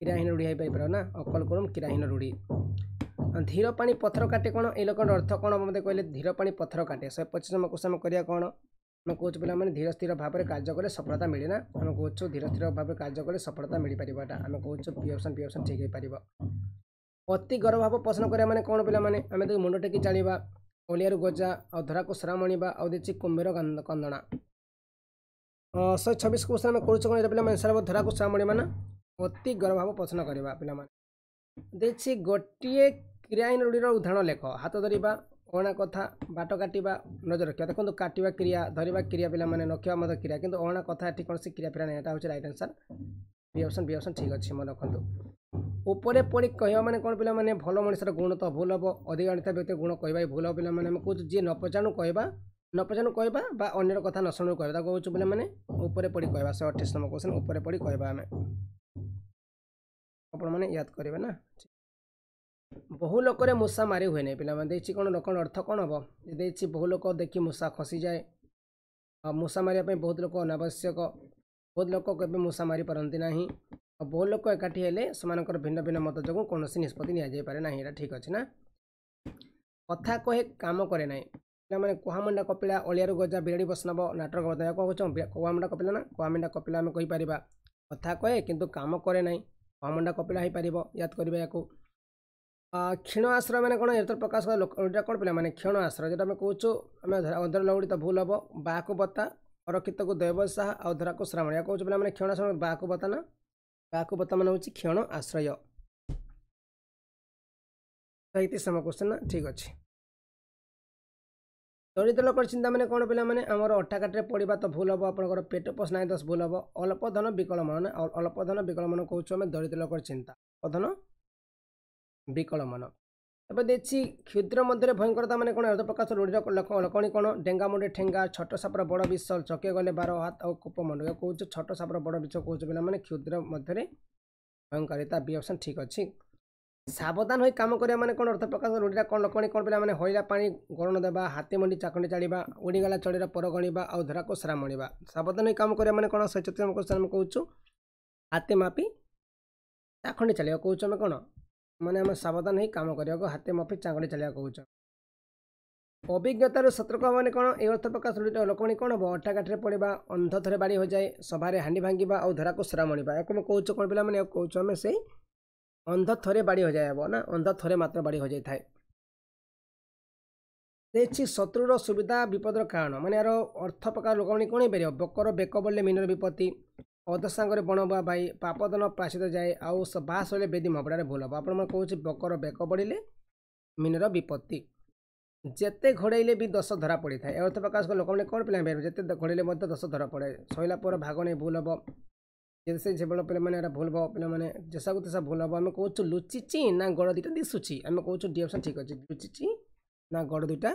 କ୍ରିୟାହୀନ ରୁଢ଼ି ହେଇପାରିବ ନା? ଅକଲ ଗୁଡ଼ୁମ୍ କ୍ରିୟାହୀନ ରୁଢ଼ି ଧୀର ପାଣି ପଥର କାଟେ କ'ଣ? ଏଇ ଲୋକର ଅର୍ଥ କ'ଣ? ମୋତେ କହିଲେ ଧୀର ପାଣି ପଥର କାଟେ। ଶହେ ପଚିଶ ନମ୍ବର କ୍ୱେଶ୍ଚନ୍ କରିବା କ'ଣ? ଆମେ କହୁଛୁ ପିଲାମାନେ ଧୀର ସ୍ଥିର ଭାବରେ କାର୍ଯ୍ୟ କଲେ ସଫଳତା ମିଳେ ନା ଆମେ କହୁଛୁ ଧୀର ସ୍ଥିର ଭାବରେ କାର୍ଯ୍ୟ କଲେ ସଫଳତା ମିଳିପାରିବ ଏଇଟା ଆମେ କହୁଛୁ ପି ଅପସନ୍ ପି ଅପସନ୍ ଠିକ୍ ହେଇପାରିବ। ଅତି ଗର୍ବ ଭାବ ପସନ୍ଦ କରିବା ମାନେ କ'ଣ ପିଲାମାନେ? ଆମେ ତାକୁ ମୁଣ୍ଡ ଟେକି ଚାଲିବା ଅଳିଆରୁ ଗଜା ଆଉ ଧରାକୁ ଶ୍ରାମ ଆଣିବା ଆଉ ଦେଇଛି କୁମ୍ଭୀର କନ୍ଦଣା। ଶହେ ଛବିଶ କ୍ୱେଶ୍ଚନ୍ ଆମେ କରୁଛୁ କ'ଣ? ଏଇଟା ପିଲାମାନେ ସାର୍ ଧରାକୁ ଶ୍ରାମ ଆଣିବା ନା? ଅତି ଗର୍ବ ଭାବ ପସନ୍ଦ କରିବା ପିଲାମାନେ। ଦେଇଛି ଗୋଟିଏ କ୍ରିୟାହୀନ ରୂଢ଼ିର ଉଦାହରଣ ଲେଖ। ହାତ ଧରିବା ଅଣା କଥା ବାଟ କାଟିବା ନଜର ରଖିବା। ଦେଖନ୍ତୁ କାଟିବା କ୍ରିୟା ଧରିବା କ୍ରିୟା ପିଲାମାନେ ରଖିବା ମଧ୍ୟ କ୍ରିୟା। କିନ୍ତୁ ଅଣା କଥା ଏଠି କୌଣସି କ୍ରିୟା ଫିରା ନାହିଁ। ଏଇଟା ହେଉଛି right answer B option B option ଠିକ୍ ଅଛି ମନେ ରଖନ୍ତୁ। ଉପରେ ପଡ଼ି କହିବା ମାନେ କ'ଣ ପିଲାମାନେ? ଭଲ ମଣିଷର ଗୁଣ ତ ଭୁଲ ହେବ। ଅଧିକ ଜାଣିଥିବା ବ୍ୟକ୍ତି ଗୁଣ କହିବା ଭୁଲ ହେବ ପିଲାମାନେ। ଆମେ କହୁଛୁ ଯିଏ ନ ପଚାଣୁ କହିବା ନ ପଚାଣୁ କହିବା ବା ଅନ୍ୟର କଥା ନ ଶୁଣୁ କହିବା। ତାକୁ କହୁଛୁ ପିଲାମାନେ ଉପରେ ପଡ଼ି କହିବା। ଶହେ ଅଠେଇଶ ନମ୍ବର କ୍ୱେଶ୍ଚନ୍ ଉପରେ ପଡ଼ି କହିବା ଆମେ। ଆପଣମାନେ ୟାଦ କରିବେ ନା? ବହୁ ଲୋକରେ ମୂଷା ମାରି ହୁଏ ନାହିଁ ପିଲାମାନେ ଦେଇଛି କ'ଣ ଲୋକର ଅର୍ଥ କ'ଣ ହେବ? ଦେଇଛି ବହୁ ଲୋକ ଦେଖି ମୂଷା ଖସିଯାଏ। ଆଉ ମୂଷା ମାରିବା ପାଇଁ ବହୁତ ଲୋକ ଅନାବଶ୍ୟକ। ବହୁତ ଲୋକ କେବେ ମୂଷା ମାରିପାରନ୍ତି ନାହିଁ। ଆଉ ବହୁ ଲୋକ ଏକାଠି ହେଲେ ସେମାନଙ୍କର ଭିନ୍ନ ଭିନ୍ନ ମତ ଯୋଗୁଁ କୌଣସି ନିଷ୍ପତ୍ତି ନିଆଯାଇପାରେ ନାହିଁ। ଏଇଟା ଠିକ୍ ଅଛି ନା? କଥା କହେ କାମ କରେ ନାହିଁ। ପିଲାମାନେ କୁହାମୁଣ୍ଡା କପିଳା ଅଳିଆରୁ ଗଜା ବିରାଡ଼ି ବସନବ ନାଟକ କ'ଣ କହୁଛ? କୁହାମୁଣ୍ଡା କପିଲା ନା? କୁହାମୁଣ୍ଡା କପିଲା ଆମେ କହିପାରିବା। କଥା କହେ କିନ୍ତୁ କାମ କରେ ନାହିଁ। କୁହାମୁଣ୍ଡା କପିଳା ହେଇପାରିବ। ୟାଦ କରିବା ୟାକୁ। କ୍ଷୀଣ ଆଶ୍ରୟ ମାନେ କ'ଣ? ଏଥର ପ୍ରକାଶ ଏଇଟା କ'ଣ ପିଲାମାନେ କ୍ଷୀଣ ଆଶ୍ରୟ ଯେଉଁଟା ଆମେ କହୁଛୁ ଆମେ ଅଧର ଲଉଡ଼ି ତ ଭୁଲ ହେବ ବାହାକୁ ବତା ଅରକ୍ଷିତକୁ ଦୈବସାହ ଆଉ ଧରାକୁ ଶ୍ରାବଣ। ଏହା କହୁଛୁ ପିଲାମାନେ କ୍ଷୀଣ ଆଶ୍ରୟ ବାହାକୁ ବତା ନା? ବାହାକୁ ବତା ମାନେ ହେଉଛି କ୍ଷୀଣ ଆଶ୍ରୟ। ସମ କ୍ୱେଶ୍ଚନ୍ ନା? ଠିକ୍ ଅଛି। ଦରିଦ୍ର ଲୋକର ଚିନ୍ତା ମାନେ କ'ଣ ପିଲାମାନେ? ଆମର ଅଟାକାଟିରେ ପଡ଼ିବା ତ ଭୁଲ ହେବ ଆପଣଙ୍କର ପେଟ ପୋଷ ନାହିଁ ଦଶ ଭୁଲ ହେବ। ଅଳ୍ପ ଧନ ବିକଳମନ ଅଳ୍ପ ଧନ ବିକଳମନ କହୁଛୁ ଆମେ ଦରିଦ୍ର ଲୋକର ଚିନ୍ତା। ଅଧନ ବିକଳମନ ଏବେ ଦେଇଛି କ୍ଷୁଦ୍ର ମଧ୍ୟରେ ଭୟଙ୍କରତା ମାନେ କ'ଣ? ଅର୍ଥ ପ୍ରକାଶ ରୂଢ଼ିର ଲୋକଣି କ'ଣ? ଡେଙ୍ଗା ମୁଣ୍ଡେ ଠେଙ୍ଗା ଛୋଟ ସାପର ବଡ଼ ବିଷ ଚକେ ଗଲେ ବାର ହାତ ଆଉ କୂପ କହୁଛୁ ଛୋଟ ସାପର ବଡ଼ ବିଷ କହୁଛୁ ପିଲାମାନେ କ୍ଷୁଦ୍ର ମଧ୍ୟରେ ଭୟଙ୍କରିତା ବି ଅପସନ୍ ଠିକ୍ ଅଛି। ସାବଧାନ ହୋଇ କାମ କରିବା ମାନେ କ'ଣ? ଅର୍ଥ ପ୍ରକାଶ ରୂଢ଼ିଟା କ'ଣ? ଲୋକଣି କ'ଣ ପିଲାମାନେ? ହଇଲା ପାଣି ଗରଣ ଦେବା ହାତୀ ମଣ୍ଡି ଚାକଣ୍ଡି ଚାଳିବା ଉଡ଼ିଗଲା ଚଳିର ପର ଗଣିବା ଆଉ ଧରାକୁ ସାରା ମଣିବା ସାବଧାନ ହୋଇ କାମ କରିବା ମାନେ କ'ଣ? ସଚେତନ ଆମେ କହୁଛୁ। ହାତେ ମାପି ଚାଖଣ୍ଡି ଚାଲିବା କହୁଛୁ ଆମେ କ'ଣ? ମାନେ ଆମେ ସାବଧାନ ହେଇ କାମ କରିବାକୁ ହାତେ ମାପି ଚାଙ୍ଗଡ଼ି ଚାଲିବାକୁ କହୁଛ। ଅଭିଜ୍ଞତାରୁ ସତର୍କ ମାନେ କ'ଣ? ଏ ଅର୍ଥ ପ୍ରକାଶ ଲୋକମାନେ କ'ଣ ହେବ? ଅଟା କାଠିରେ ପଡ଼ିବା ଅନ୍ଧ ଥରେ ବାଡ଼ି ହୋଇଯାଏ ସଭାରେ ହାଣ୍ଡି ଭାଙ୍ଗିବା ଆଉ ଧରାକୁ ଶ୍ରା ମଣିବା। ଏହାକୁ ଆମେ କହୁଛୁ କ'ଣ ପିଲାମାନେ? କହୁଛୁ ଆମେ ସେଇ ଅନ୍ଧ ଥରେ ବାଡ଼ି ହୋଇଯାଏ ହେବ ନା? ଅନ୍ଧ ଥରେ ମାତ୍ର ବାଡ଼ି ହୋଇଯାଇଥାଏ। ଦେଇଛି ଶତ୍ରୁର ସୁବିଧା ବିପଦର କାରଣ। ମାନେ ଏହାର ଅର୍ଥ ପ୍ରକାର ଲୋକମାନେ କ'ଣ ହେଇପାରିବ? ବକର ବେକ ବଳିଲେ ମିନର ବିପତ୍ତି। ଅଧ ସାଙ୍ଗରେ ବଣ ବା ଭାଇ ପାପଦନ ପ୍ରାସିତ ଯାଏ ଆଉ ବାସ ହେଲେ ବେଦୀ ମବଡ଼ାରେ ଭୁଲ ହେବ। ଆପଣମାନେ କହୁଛି ବକର ବେକ ବଢ଼ିଲେ ମିନର ବିପତ୍ତି। ଯେତେ ଘୋଡ଼େଇଲେ ବି ଦଶ ଧରା ପଡ଼ିଥାଏ। ଅର୍ଥ ପ୍ରକାଶ ଲୋକମାନେ କ'ଣ ପିଲା ହେଇପାରିବେ ଯେତେ ଘୋଡ଼େଇଲେ ମଧ୍ୟ ଦଶ ଧରା ପଡ଼େ। ସରିଲା ପରେ ଭାଗ ନେଇ ଭୁଲ ହେବ। ଯଦି ସେ ଯେବେଳେ ପିଲାମାନେ ଏଇଟା ଭୁଲ ହେବ ପିଲାମାନେ ଯେସାକୁ ତେସା ଭୁଲ ହେବ ଆମେ କହୁଛୁ ଲୁଚିଛି ନା ଗୋଡ଼ ଦୁଇଟା ଦିଶୁଛି। ଆମେ କହୁଛୁ ଡି ଠିକ୍ ଅଛି। ଲୁଚିଛି ନା ଗୋଡ଼ ଦୁଇଟା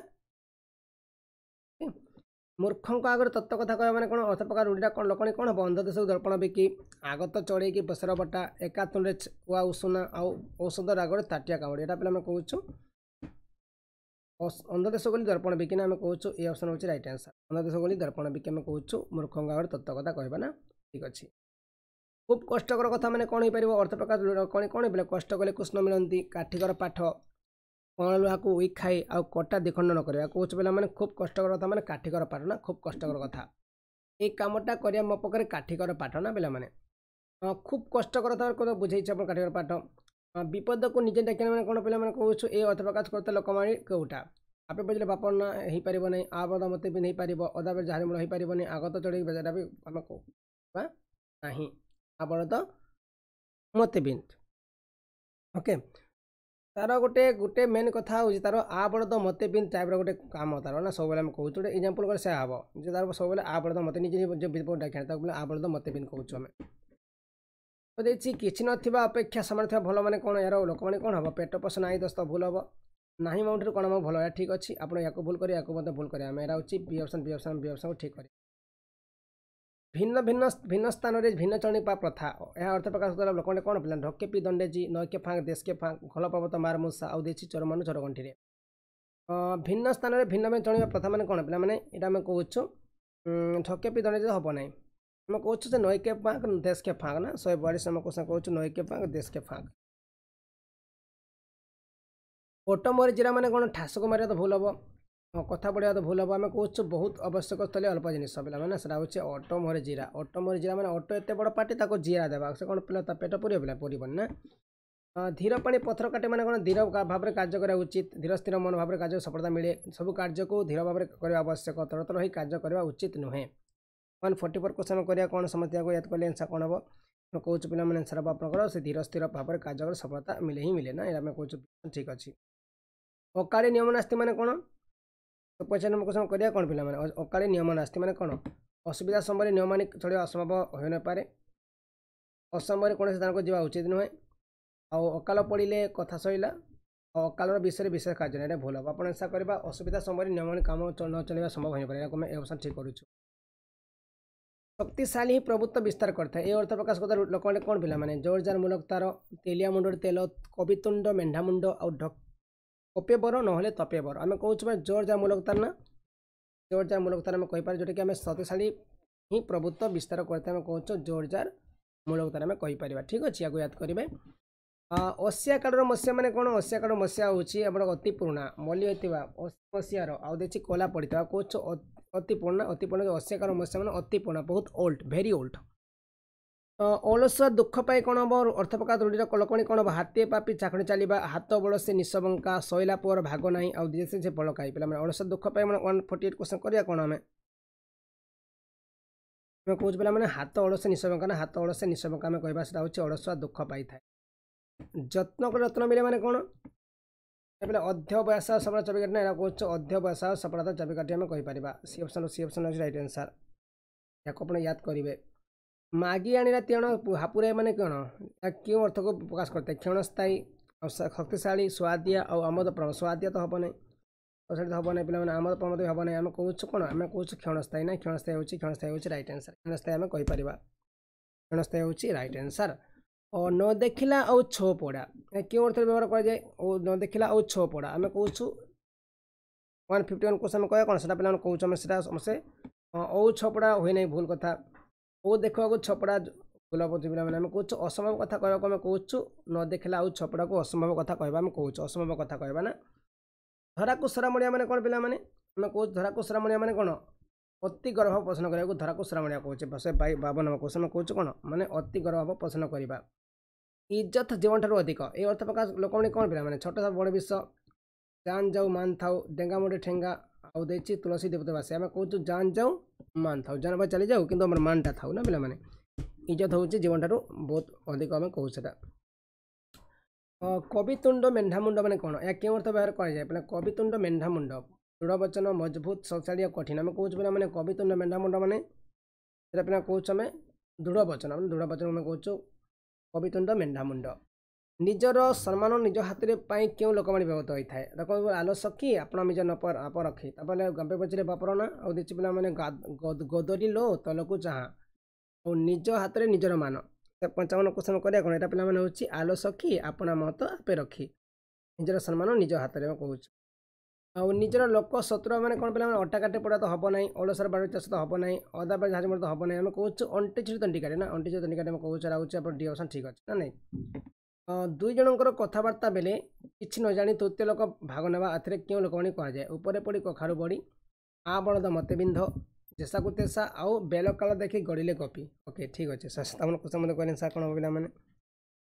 ମୂର୍ଖଙ୍କ ଆଗରେ ତତ୍ତ୍ୱ କଥା କହିବା ମାନେ କ'ଣ? ଅର୍ଥ ପ୍ରକାର ରୂଢ଼ିଟା କ'ଣ? ଲୋକଣି କ'ଣ ହେବ? ଅନ୍ଧ ଦେଶକୁ ଦର୍ପଣ ବିକି ଆଗତ ଚଢ଼େଇକି ବେସର ବଟା ଏକା ତୁଣ୍ଡରେ କୁଆ ଉଷୁନା ଆଉ ଔଷଧ ରାଗରେ ତାଟିଆ କାମୁଡ଼ି। ଏଇଟା ପିଲା ଆମେ କହୁଛୁ ଅନ୍ଧ ଦେଶ ବୋଲି ଦର୍ପଣ ବିକିନା ଆମେ କହୁଛୁ ଏ ଅପସନ୍ ହେଉଛି ରାଇଟ୍ ଆନ୍ସର୍। ଅନ୍ଧ ଦେଶ ବୋଲି ଦର୍ପଣ ବିକି ଆମେ କହୁଛୁ ମୂର୍ଖଙ୍କ ଆଗରେ ତତ୍ତ୍ୱ କଥା କହିବା ନା? ଠିକ୍ ଅଛି। ଖୁବ୍ କଷ୍ଟକର କଥା ମାନେ କ'ଣ ହେଇପାରିବ? ଅର୍ଥ ପ୍ରକାଶ କ'ଣ କ'ଣ ହେଇପାରିବ? କଷ୍ଟ କଲେ କୃଷ୍ଣ ମିଳନ୍ତି କାଠିକର ପାଠ କଣ ଲୁହାକୁ ଉଇ ଖାଇ ଆଉ କଟା ଦ୍ୱିଖଣ୍ଡ ନ କରିବା କହୁଛୁ ପିଲାମାନେ ଖୁବ୍ କଷ୍ଟକର କଥା ମାନେ କାଠିକର ପାଠ ନା ଖୁବ୍ କଷ୍ଟକର କଥା ଏଇ କାମଟା କରିବା ମୋ ପାଖରେ କାଠିକର ପାଠ ନା ପିଲାମାନେ ଖୁବ୍ କଷ୍ଟକର କଥା ବୁଝେଇଛି ଆପଣ କାଠିକର ପାଠ ବିପଦକୁ ନିଜେ ଡାକିଲା ମାନେ କ'ଣ ପିଲାମାନେ କହୁଛୁ ଏ ଅର୍ଥ ପ୍ରକାଶ କରୁଥିବା ଲୋକମାନେ କେଉଁଟା ଆପେ ବୁଝିଲେ ବାପ ନା ହେଇପାରିବ ନାହିଁ ଆ ବଦ ମୋତେ ବି ନେଇପାରିବ ଅଦା ବେଳେ ଯାହାର ମୂଳ ହେଇପାରିବନି ଆଗତ ଚଢ଼େଇ ସେଟା ବି ଆମେ କହୁବା ନାହିଁ ଆପଣ ତ ମୋତେ ବି ଓକେ ତାର ଗୋଟେ ଗୋଟେ ମେନ୍ କଥା ହେଉଛି ତାର ଆ ବଳଦ ମୋତେ ବି ଟାଇପ୍ର ଗୋଟେ କାମ ତାର ନା ସବୁବେଳେ ଆମେ କହୁଛୁ। ଗୋଟେ ଏକ୍ଜାମ୍ପଲ୍ କରି ସେୟା ହେବ। ଯେ ତାର ସବୁବେଳେ ଆ ବଳଦ ମୋତେ ନିଜେ ନିଜେ ବିପଦ ଡାକିଆ ତାକୁ ବୋଲେ ଆ ବଳଦ ମୋତେ ବି କହୁଛୁ ଆମେ। ଦେଇଛି କିଛି ନଥିବା ଅପେକ୍ଷା ସେମାନେ ଥିବା ଭଲ ମାନେ କ'ଣ? ଏହାର ଲୋକମାନେ କ'ଣ ହେବ? ପେଟ ପୋଷ ନାହିଁ ଦସ୍ତ ଭୁଲ ହେବ। ନାହିଁ ମାଉଣ୍ଟରୁ କ'ଣ ଭଲ ଏହା ଠିକ୍ ଅଛି। ଆପଣ ୟାକୁ ଭୁଲ କରି ୟାକୁ ମଧ୍ୟ ଭୁଲ କରିବା। ଆମେ ଏରା ହେଉଛି B option B option B option ଠିକ୍ କରିବା। ଭିନ୍ନ ଭିନ୍ନ ଭିନ୍ନ ସ୍ଥାନରେ ଭିନ୍ନ ଚଣି ବା ପ୍ରଥା ଏହା ଅର୍ଥ ପ୍ରକାଶ କଲା ଲୋକମାନେ କ'ଣ ପିଲା ଢକେ ପି ଦଣ୍ଡେଜି ନଈକେ ଫାଙ୍କ ଦେଶକେ ଫାଙ୍କ ଘଲ ପର୍ବତ ମାରମୂଷା ଆଉ ଦେଇଛି ଚରମାନୁ ଚରଗଣ୍ଠିରେ। ଭିନ୍ନ ସ୍ଥାନରେ ଭିନ୍ନ ଭିନ୍ନ ଚଣିବା ପ୍ରଥା ମାନେ କ'ଣ? ପିଲାମାନେ ଏଇଟା ଆମେ କହୁଛୁ ଢକେ ପି ଦଣ୍ଡେଜି ହେବ ନାହିଁ ଆମେ କହୁଛୁ ଯେ ନଈକେ ଫାଙ୍କ ଦେଶକେ ଫାଙ୍କ ନା? ଶହେ ବୟାଳିଶ ଆମେ କହୁଛୁ ନଈକେ ଫାଙ୍କ ଦେଶକେ ଫାଙ୍କ ଓଟମରେ ଜିରା ମାନେ କ'ଣ? ଠାସକୁ ମାରିବା ତ ଭୁଲ ହେବ। কথা পড়া তো ভুল হব আমি কৌছ বহুত আবশ্যক স্থলে অল্প জিনিস পিলা মানে সেটা হচ্ছে অটো মরে জিরা অটো মরে জিরা মানে অটো এত বড় পাটি তাকে জিরা দেবা সে কোণ পিলা তা পেট পুরিব পিলা পুরিবনি না ধীর পাণি পথর কাটি মানে কোণ ধীর ভাবে কাজ করা উচিত ধীর স্থির মন ভাবে কাজ সফলতা মিলে সবু কার্যকু ধীর ভাবে করা আবশ্যক তরতর হয়ে কাজ করা উচিত নুহে ওয়ান ফোর্টি ফোর কোশ্চেন করা কোণ সমস্ত ইয়াদ কলে এনসা কোণ হব কৌছ পিলা মানে এনসার হব আপনার সে ধীর স্থির ভাবে কাজ করে সফলতা মিলে হি মিলে না এটা আমি কৌছ ঠিক অছি অকাড়ি নিয়মনাস্তি মানে কোণ ପଚାର ନମ୍ବର କ୍ୱେଶ୍ଚନ୍ କରିବା କ'ଣ ପିଲାମାନେ? ଅକାଳୀ ନିୟମ ନାସ୍ତି ମାନେ କ'ଣ? ଅସୁବିଧା ସମୟରେ ନିୟମ ମାନି ଚଳିବା ଅସମ୍ଭବ ହୋଇନପାରେ ଅସମୟରେ କୌଣସି ସ୍ଥାନକୁ ଯିବା ଉଚିତ ନୁହେଁ। ଆଉ ଅକାଳ ପଡ଼ିଲେ କଥା ସରିଲା। ଆଉ ଅକାଳର ବିଷୟରେ ବିଶେଷ କାର୍ଯ୍ୟ ନାହିଁ। ଏଇଟା ଭୁଲ ହେବ। ଆପଣ ଆଶା କରିବା ଅସୁବିଧା ସମୟରେ ନିୟମ କାମ ନ ଚଳିବା ସମ୍ଭବ ହୋଇନପାରେ ଏହାକୁ ଆମେ ଏ ଅପସନ୍ ଠିକ୍ କରୁଛୁ। ଶକ୍ତିଶାଳୀ ହିଁ ପ୍ରଭୁତ୍ୱ ବିସ୍ତାର କରିଥାଏ। ଏ ଅର୍ଥ ପ୍ରକାଶ କଥା ଲୋକମାନେ କ'ଣ ପିଲାମାନେ? ଜୋର ଯାର ମୂଳକ ତାର ତେଲିଆ ମୁଣ୍ଡରେ ତେଲ କବିତୁଣ୍ଡ ମେଣ୍ଢା ମୁଣ୍ଡ ଆଉ କପେ ବର ନହେଲେ ତପେ ବର ଆମେ କହୁଛୁ ମାନେ ଜୋର ଯାହା ମୂଳକତାର ନା ଜୋର ଯାର ମୂଳକତାର ଆମେ କହିପାରୁ ଯେଉଁଟାକି ଆମେ ଶକ୍ତିଶାଳୀ ହିଁ ପ୍ରଭୁତ୍ୱ ବିସ୍ତାର କରିଥାଏ ଆମେ କହୁଛୁ ଜୋର ଯାର ମୂଳକତାର ଆମେ କହିପାରିବା ଠିକ୍ ଅଛି ୟାକୁ ୟାଦ କରିବେ ଅସିଆ କାଳର ମସିଆ ମାନେ କ'ଣ ଅସିଆ କାଳର ମସିଆ ହେଉଛି ଆମର ଅତି ପୁରୁଣା ମଲି ହୋଇଥିବା ମସିଆର ଆଉ ଦେଇଛି କଲା ପଡ଼ିଥିବା କହୁଛୁ ଅତି ପୁରୁଣା ଅତି ପୁରୁଣା ଅସିଆ କାଳର ମସିଆ ମାନେ ଅତି ପୁରୁଣା ବହୁତ ଓଲ୍ଡ ଭେରି ଓଲ୍ଡ ଅଳସୁଆ ଦୁଃଖ ପାଇ କ'ଣ ହେବ ଅର୍ଥ ପ୍ରକାର ରୂଢ଼ିର କଳକଣି କ'ଣ ହେବ? ହାତିଏ ପାପି ଚାକଣି ଚାଲିବା ହାତ ବଳ ସେ ନିଶବଙ୍କା ଶୋଇଲା ପୁଅର ଭାଗ ନାହିଁ ଆଉ ଦିଏ ସେ ଫଳ ଖାଇ ପିଲାମାନେ ଅଳସୁଆ ଦୁଃଖ ପାଇ ମାନେ ୱାନ୍ ଫୋର୍ଟି ଏଇଟ୍ କ୍ୱେଶ୍ଚନ୍ କରିବା କ'ଣ ଆମେ? ଆମେ କହୁଛୁ ପିଲାମାନେ ହାତ ଅଳସ ନିଶବଙ୍କା ନା ହାତ ଅଳସ ନିଶବଙ୍କା ଆମେ କହିବା ସେଟା ହେଉଛି ଅଳସୁଆ ଦୁଃଖ ପାଇଥାଏ। ଯତ୍ନ କରି ରତ୍ନ ମିଳେ ମାନେ କ'ଣ? ପିଲା ଅଧ୍ୟବସାୟ ସଫଳ ଚାବିକାଠି ନା ଏଇଟା କହୁଛୁ ଅଧ୍ୟବସାୟ ସଫଳତା ଚାବିକାଠି ଆମେ କହିପାରିବା। ସି ଅପସନ୍ ସି ଅପସନ୍ ହେଉଛି ରାଇଟ୍ ଆନ୍ସର୍ ଏହାକୁ ଆପଣ ୟାଦ କରିବେ। ମାଗି ଆଣିଲା ତିଣ ହାପୁରାଇ ମାନେ କ'ଣ? କେଉଁ ଅର୍ଥକୁ ପ୍ରକାଶ କରିଥାଏ? କ୍ଷଣସ୍ଥାୟୀ ଶକ୍ତିଶାଳୀ ସୁଆଦିଆ ଆଉ ଆମୋଦ ପ୍ରମ ସୁଆଦିଆ ତ ହେବ ନାହିଁ। ସେଇଟା ତ ହେବ ନାହିଁ ପିଲାମାନେ ଆମୋଦ ପ୍ରମୋଦ ବି ହେବ ନାହିଁ। ଆମେ କହୁଛୁ କ'ଣ? ଆମେ କହୁଛୁ କ୍ଷଣସ୍ଥାୟୀ ନା? କ୍ଷଣସ୍ଥାୟୀ ହେଉଛି କ୍ଷଣସ୍ଥାୟୀ ହେଉଛି ରାଇଟ୍ ଆନ୍ସର୍ କ୍ଷଣସ୍ଥାୟୀ ଆମେ କହିପାରିବା। କ୍ଷଣସ୍ଥାୟୀ ହେଉଛି ରାଇଟ୍ ଆନ୍ସର୍ ଓ ନ ଦେଖିଲା ଆଉ ଛଅ ପୋଡ଼ା। କେଉଁ ଅର୍ଥରେ ବ୍ୟବହାର କରାଯାଏ? ଓ ନ ଦେଖିଲା ଆଉ ଛଅ ପୋଡ଼ା। ଆମେ କହୁଛୁ ୱାନ୍ ଫିଫ୍ଟି ୱାନ୍ କୋଶ୍ଚନ୍ ଆମେ କହିବା କ'ଣ? ସେଟା ପିଲାମାନେ କହୁଛୁ ଆମେ ସେଟା ସମସ୍ତେ ଓ ଛଅ ପୋଡ଼ା ହୁଏ ନାହିଁ ଭୁଲ କଥା। ଓ ଦେଖିବାକୁ ଛପଡ଼ା ହେଉଛି ପିଲାମାନେ ଆମେ କହୁଛୁ ଅସମ୍ଭବ କଥା କହିବାକୁ ଆମେ କହୁଛୁ ନ ଦେଖିଲା ଆଉ ଛପଡ଼ାକୁ ଅସମ୍ଭବ କଥା କହିବା ଆମେ କହୁଛୁ ଅସମ୍ଭବ କଥା କହିବା ନା? ଧରାକୁ ସରାମଣିଆ ମାନେ କ'ଣ ପିଲାମାନେ? ଆମେ କହୁଛୁ ଧରାକୁ ସରାମଣିଆ ମାନେ କ'ଣ? ଅତି ଗର୍ଭ ପୋଷଣ କରିବାକୁ ଧରାକୁ ସରାମଣିଆ କହୁଛେ ଶହେ ବାବନ କୋଶ୍ଚନ୍ ଆମେ କହୁଛୁ କ'ଣ? ମାନେ ଅତି ଗର୍ଭ ପୋଷଣ କରିବା। ଇଜ୍ଜତ ଜୀବନଠାରୁ ଅଧିକ। এই ଅର୍ଥ ପ୍ରକାଶ ଲୋକମାନେ କ'ଣ ପିଲାମାନେ? ଛୋଟ ବଡ଼ ବିଷ ଜାନ୍ ଯାଉ ମାନ ଥାଉ ଡେଙ୍ଗା ମୁଣ୍ଡି ଠେଙ୍ଗା ଆଉ ଦେଇଛି ତୁଳସୀ ଦେବତା ବାସୀ ଆମେ କହୁଛୁ ଜାନ୍ ଯାଉ ମାନ ଥାଉ ଜାନ ବା ଚାଲିଯାଉ କିନ୍ତୁ ଆମର ମାନଟା ଥାଉ ନା ପିଲାମାନେ ଇଜ୍ଜତ ହେଉଛି ଜୀବନଠାରୁ ବହୁତ ଅଧିକ ଆମେ କହୁ ସେଟା କବିତୁଣ୍ଡ ମେଣ୍ଢାମୁଣ୍ଡ ମାନେ କ'ଣ ଏହା କେଉଁ ଅର୍ଥ ବ୍ୟବହାର କରାଯାଏ ପିଲା କବିତୁଣ୍ଡ ମେଣ୍ଢାମୁଣ୍ଡ ଦୃଢ଼ ବଚନ ମଜବୁତ ଶକ୍ତିଶାଳୀ ଆଉ କଠିନ ଆମେ କହୁଛୁ ପିଲାମାନେ କବିତୁଣ୍ଡ ମେଣ୍ଢାମୁଣ୍ଡ ମାନେ ସେଟା ପିଲା କହୁଛୁ ଆମେ ଦୃଢ଼ ବଚନ ମାନେ ଦୃଢ଼ ବଚନ ଆମେ କହୁଛୁ କବିତୁଣ୍ଡ ମେଣ୍ଢାମୁଣ୍ଡ ନିଜର ସମ୍ମାନ ନିଜ ହାତରେ ପାଇଁ କେଉଁ ଲୋକମାନେ ବ୍ୟବହୃତ ହୋଇଥାଏ? ଦେଖ ଆଲସ କି? ଆପଣ ନିଜ ନପ ଆପ ରଖି। ତାପରେ ଗମ୍ପେ ପଛରେ ବାପର ନା ଆଉ ଦେଇଛି ପିଲାମାନେ ଗଦରି ଲୋ ତଲକୁ ଚାହାଁ। ଆଉ ନିଜ ହାତରେ ନିଜର ମାନ। ପଞ୍ଚାବନ କୋଶ୍ଚନ କରିବା କ'ଣ? ଏଇଟା ପିଲାମାନେ ହେଉଛି ଆଲସ କି? ଆପଣା ମତ ଆପେ ରଖି। ନିଜର ସମ୍ମାନ ନିଜ ହାତରେ ଆମେ କହୁଛୁ। ଆଉ ନିଜର ଲୋକ ଶତ୍ରୁ ମାନେ କ'ଣ ପିଲାମାନେ? ଅଟା କାଟେ ପଡ଼ା ତ ହେବ ନାହିଁ ଅଳସର ବାଡ଼ି ଚାଷ ତ ହେବ ନାହିଁ ଅଦା ବାଡ଼ି ଝାଜ ତ ହେବ ନାହିଁ। ଆମେ କହୁଛୁ ଅଣ୍ଟିଛୁରୀ ତଣ୍ଟିକାରେ ନା? ଅଣ୍ଟିଛୁରୀ ତଣ୍ଟିକାରେ ଆମେ କହୁଛୁ ରହୁଛି ଆପଣ ଡି ଅପସନ୍ ଠିକ୍ ଅଛି ନା ନାହିଁ ଦୁଇ ଜଣଙ୍କର କଥାବାର୍ତ୍ତା ବେଳେ କିଛି ନ ଜାଣି ତୃତୀୟ ଲୋକ ଭାଗ ନେବା ଏଥିରେ କେଉଁ ଲୋକମାନେ କୁହାଯାଏ? ଉପରେ ପଡ଼ି କଖାରୁ ବଢ଼ି ଆ ବଳଦ ମତେ ବିନ୍ଧ ଜେସାକୁ ତେସା ଆଉ ବେଲକାଳ ଦେଖି ଗଡ଼ିଲେ କପି। ଓକେ ଠିକ୍ ଅଛି। ଆପଣ କୁଶ ମଧ୍ୟ କହିଲେ ସାର୍ କ'ଣ ପିଲାମାନେ?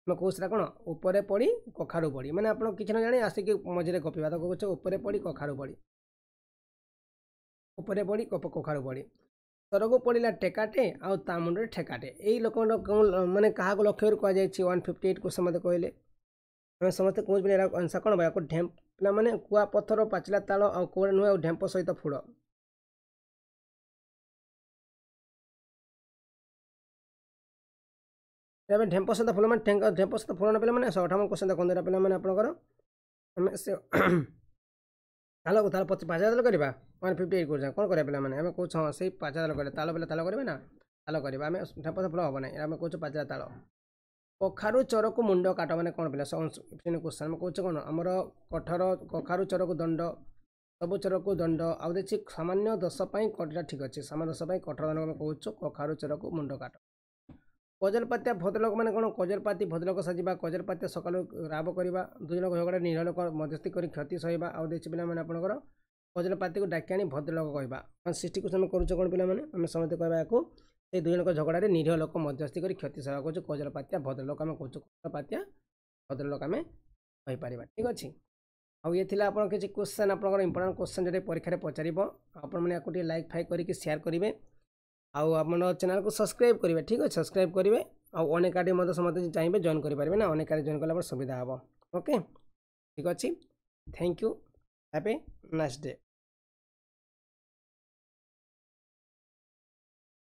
ଆମେ କହୁ ସେଟା କ'ଣ? ଉପରେ ପଡ଼ି କଖାରୁ ବଢ଼ି ମାନେ ଆପଣ କିଛି ନ ଜାଣି ଆସିକି ମଝିରେ ଗପିବା ତ କହୁଛ ଉପରେ ପଡ଼ି କଖାରୁ ବଢ଼ି ଉପରେ ପଡ଼ି କଖାରୁ ବଢ଼ି ସ୍ୱରକୁ ପଡ଼ିଲା ଟେକାଟେ ଆଉ ତା ମୁଣ୍ଡରେ ଠେକାଟେ। ଏଇ ଲୋକଙ୍କର କେଉଁ ମାନେ କାହାକୁ ଲକ୍ଷ୍ୟରୁ କୁହାଯାଇଛି ୱାନ୍ ଫିଫ୍ଟି ଏଇଟ୍ କୋଶ୍ଚନ୍ ମୋତେ କହିଲେ। ଆମେ ସମସ୍ତେ କହୁଛୁ ଏଇଟା ଆନ୍ସର୍ କ'ଣ ଭାଇ ଢେମ୍ପ ପିଲାମାନେ କୁଆ ପଥର ପାଚିଲା ତାଳ ଆଉ କୁଆଡ଼େ ନୁହେଁ ଆଉ ଢେମ୍ପ ସହିତ ଫୁଡ଼ ଏବେ ଢେମ୍ପ ସହିତ ଫୁଲ ମାନେ ଢେମ୍ପ ସହିତ ଫୁଲ ପିଲାମାନେ ଅଠାବନ କୋଶ୍ଚନ୍ ଦେଖନ୍ତୁ ଏଇଟା ପିଲାମାନେ ଆପଣଙ୍କର। ଆମେ ସେ ତାଲ ତାଲ ପାଞ୍ଚ ତାଲ କରିବା ୱାନ୍ ଫିଫ୍ଟି ଏଇଟ୍ କରୁଛେ। କ'ଣ କରିବା ପିଲାମାନେ? ଆମେ କହୁଛୁ ହଁ ସେଇ ପାଞ୍ଚ ତାଲ କରିବା। ତାଲ ବେଲେ ତାଲ କରିବେ ନା? ତାଲ କରିବା। ଆମେ ଢେମ୍ପ ଫଳ ହେବ ନାହିଁ। ଆମେ କହୁଛୁ ପାଚିଲା ତାଳ। କଖାରୁ ଚରକୁ ମୁଣ୍ଡ କାଟ ମାନେ କ'ଣ ପିଲା? କୋଶ୍ଚନ୍ ଆମେ କହୁଛୁ କ'ଣ? ଆମର କଠର କଖାରୁ ଚରକୁ ଦଣ୍ଡ ସବୁ ଚରକୁ ଦଣ୍ଡ। ଆଉ ଦେଇଛି ସାମାନ୍ୟ ଦୋଷ ପାଇଁ କଟା ଠିକ୍ ଅଛି। ସାମାନ୍ୟ ଦୋଷ ପାଇଁ କଠୋର ଦଣ୍ଡ ଆମେ କହୁଛୁ କଖାରୁ ଚରକୁ ମୁଣ୍ଡ କାଟ। କଜଲପାତିଆ ଭଦ୍ରଲୋକ ମାନେ କ'ଣ କଜଲପାତି ଭଦ୍ରଲୋକ ସାଜିବା କଜଲପାତିଆ ସକାଳୁ ରାବ କରିବା ଦୁଇ ଜଣଙ୍କ ଝଗଡ଼ା ନିରୀହ ଲୋକ ମଧ୍ୟସ୍ଥି କରି କ୍ଷତି ସହିବା ଆଉ ଦେଇଛି ପିଲାମାନେ ଆପଣଙ୍କର କଜଲପାତିକୁ ଡାକି ଆଣି ଭଦ୍ରଲୋକ କହିବା। ସୃଷ୍ଟିକୁ ଆମେ କରୁଛୁ କ'ଣ ପିଲାମାନେ? ଆମେ ସମସ୍ତେ କହିବା ଏହାକୁ ସେଇ ଦୁଇ ଜଣଙ୍କ ଝଗଡ଼ାରେ ନିରୀହ ଲୋକ ମଧ୍ୟସ୍ଥି କରି କ୍ଷତି ସହିବା କହୁଛୁ କଜଲପାତିଆ ଭଦ୍ରଲୋକ ଆମେ କହୁଛୁ କଜଲପାତିଆ ଭଦ୍ରଲୋକ ଆମେ କହିପାରିବା। ଠିକ୍ ଅଛି? ଆଉ ଇଏ ଥିଲା ଆପଣ କିଛି କ୍ୱେଶ୍ଚନ୍ ଆପଣଙ୍କର ଇମ୍ପୋର୍ଟାଣ୍ଟ କ୍ୱେଶ୍ଚନ୍ ଯଦି ପରୀକ୍ଷାରେ ପଚାରିବ ଆପଣମାନେ ୟାକୁ ଟିକେ ଲାଇକ୍ ଫାଇକ୍ କରିକି ସେୟାର କରିବେ। ଆଉ ଆପଣ ଚ୍ୟାନେଲ୍କୁ ସବସ୍କ୍ରାଇବ୍ କରିବେ ଠିକ୍ ଅଛି? ସବସ୍କ୍ରାଇବ୍ କରିବେ ଆଉ ଅନେକ ଆଡ଼େ ମଧ୍ୟ ସମସ୍ତେ ଚାହିଁବେ ଜଏନ୍ କରିପାରିବେ ନା? ଅନେକ ଆଡ଼େ ଜଏନ୍ କଲା ପରେ ସୁବିଧା ହେବ। ଓକେ ଠିକ୍ ଅଛି? Thank you have a nice day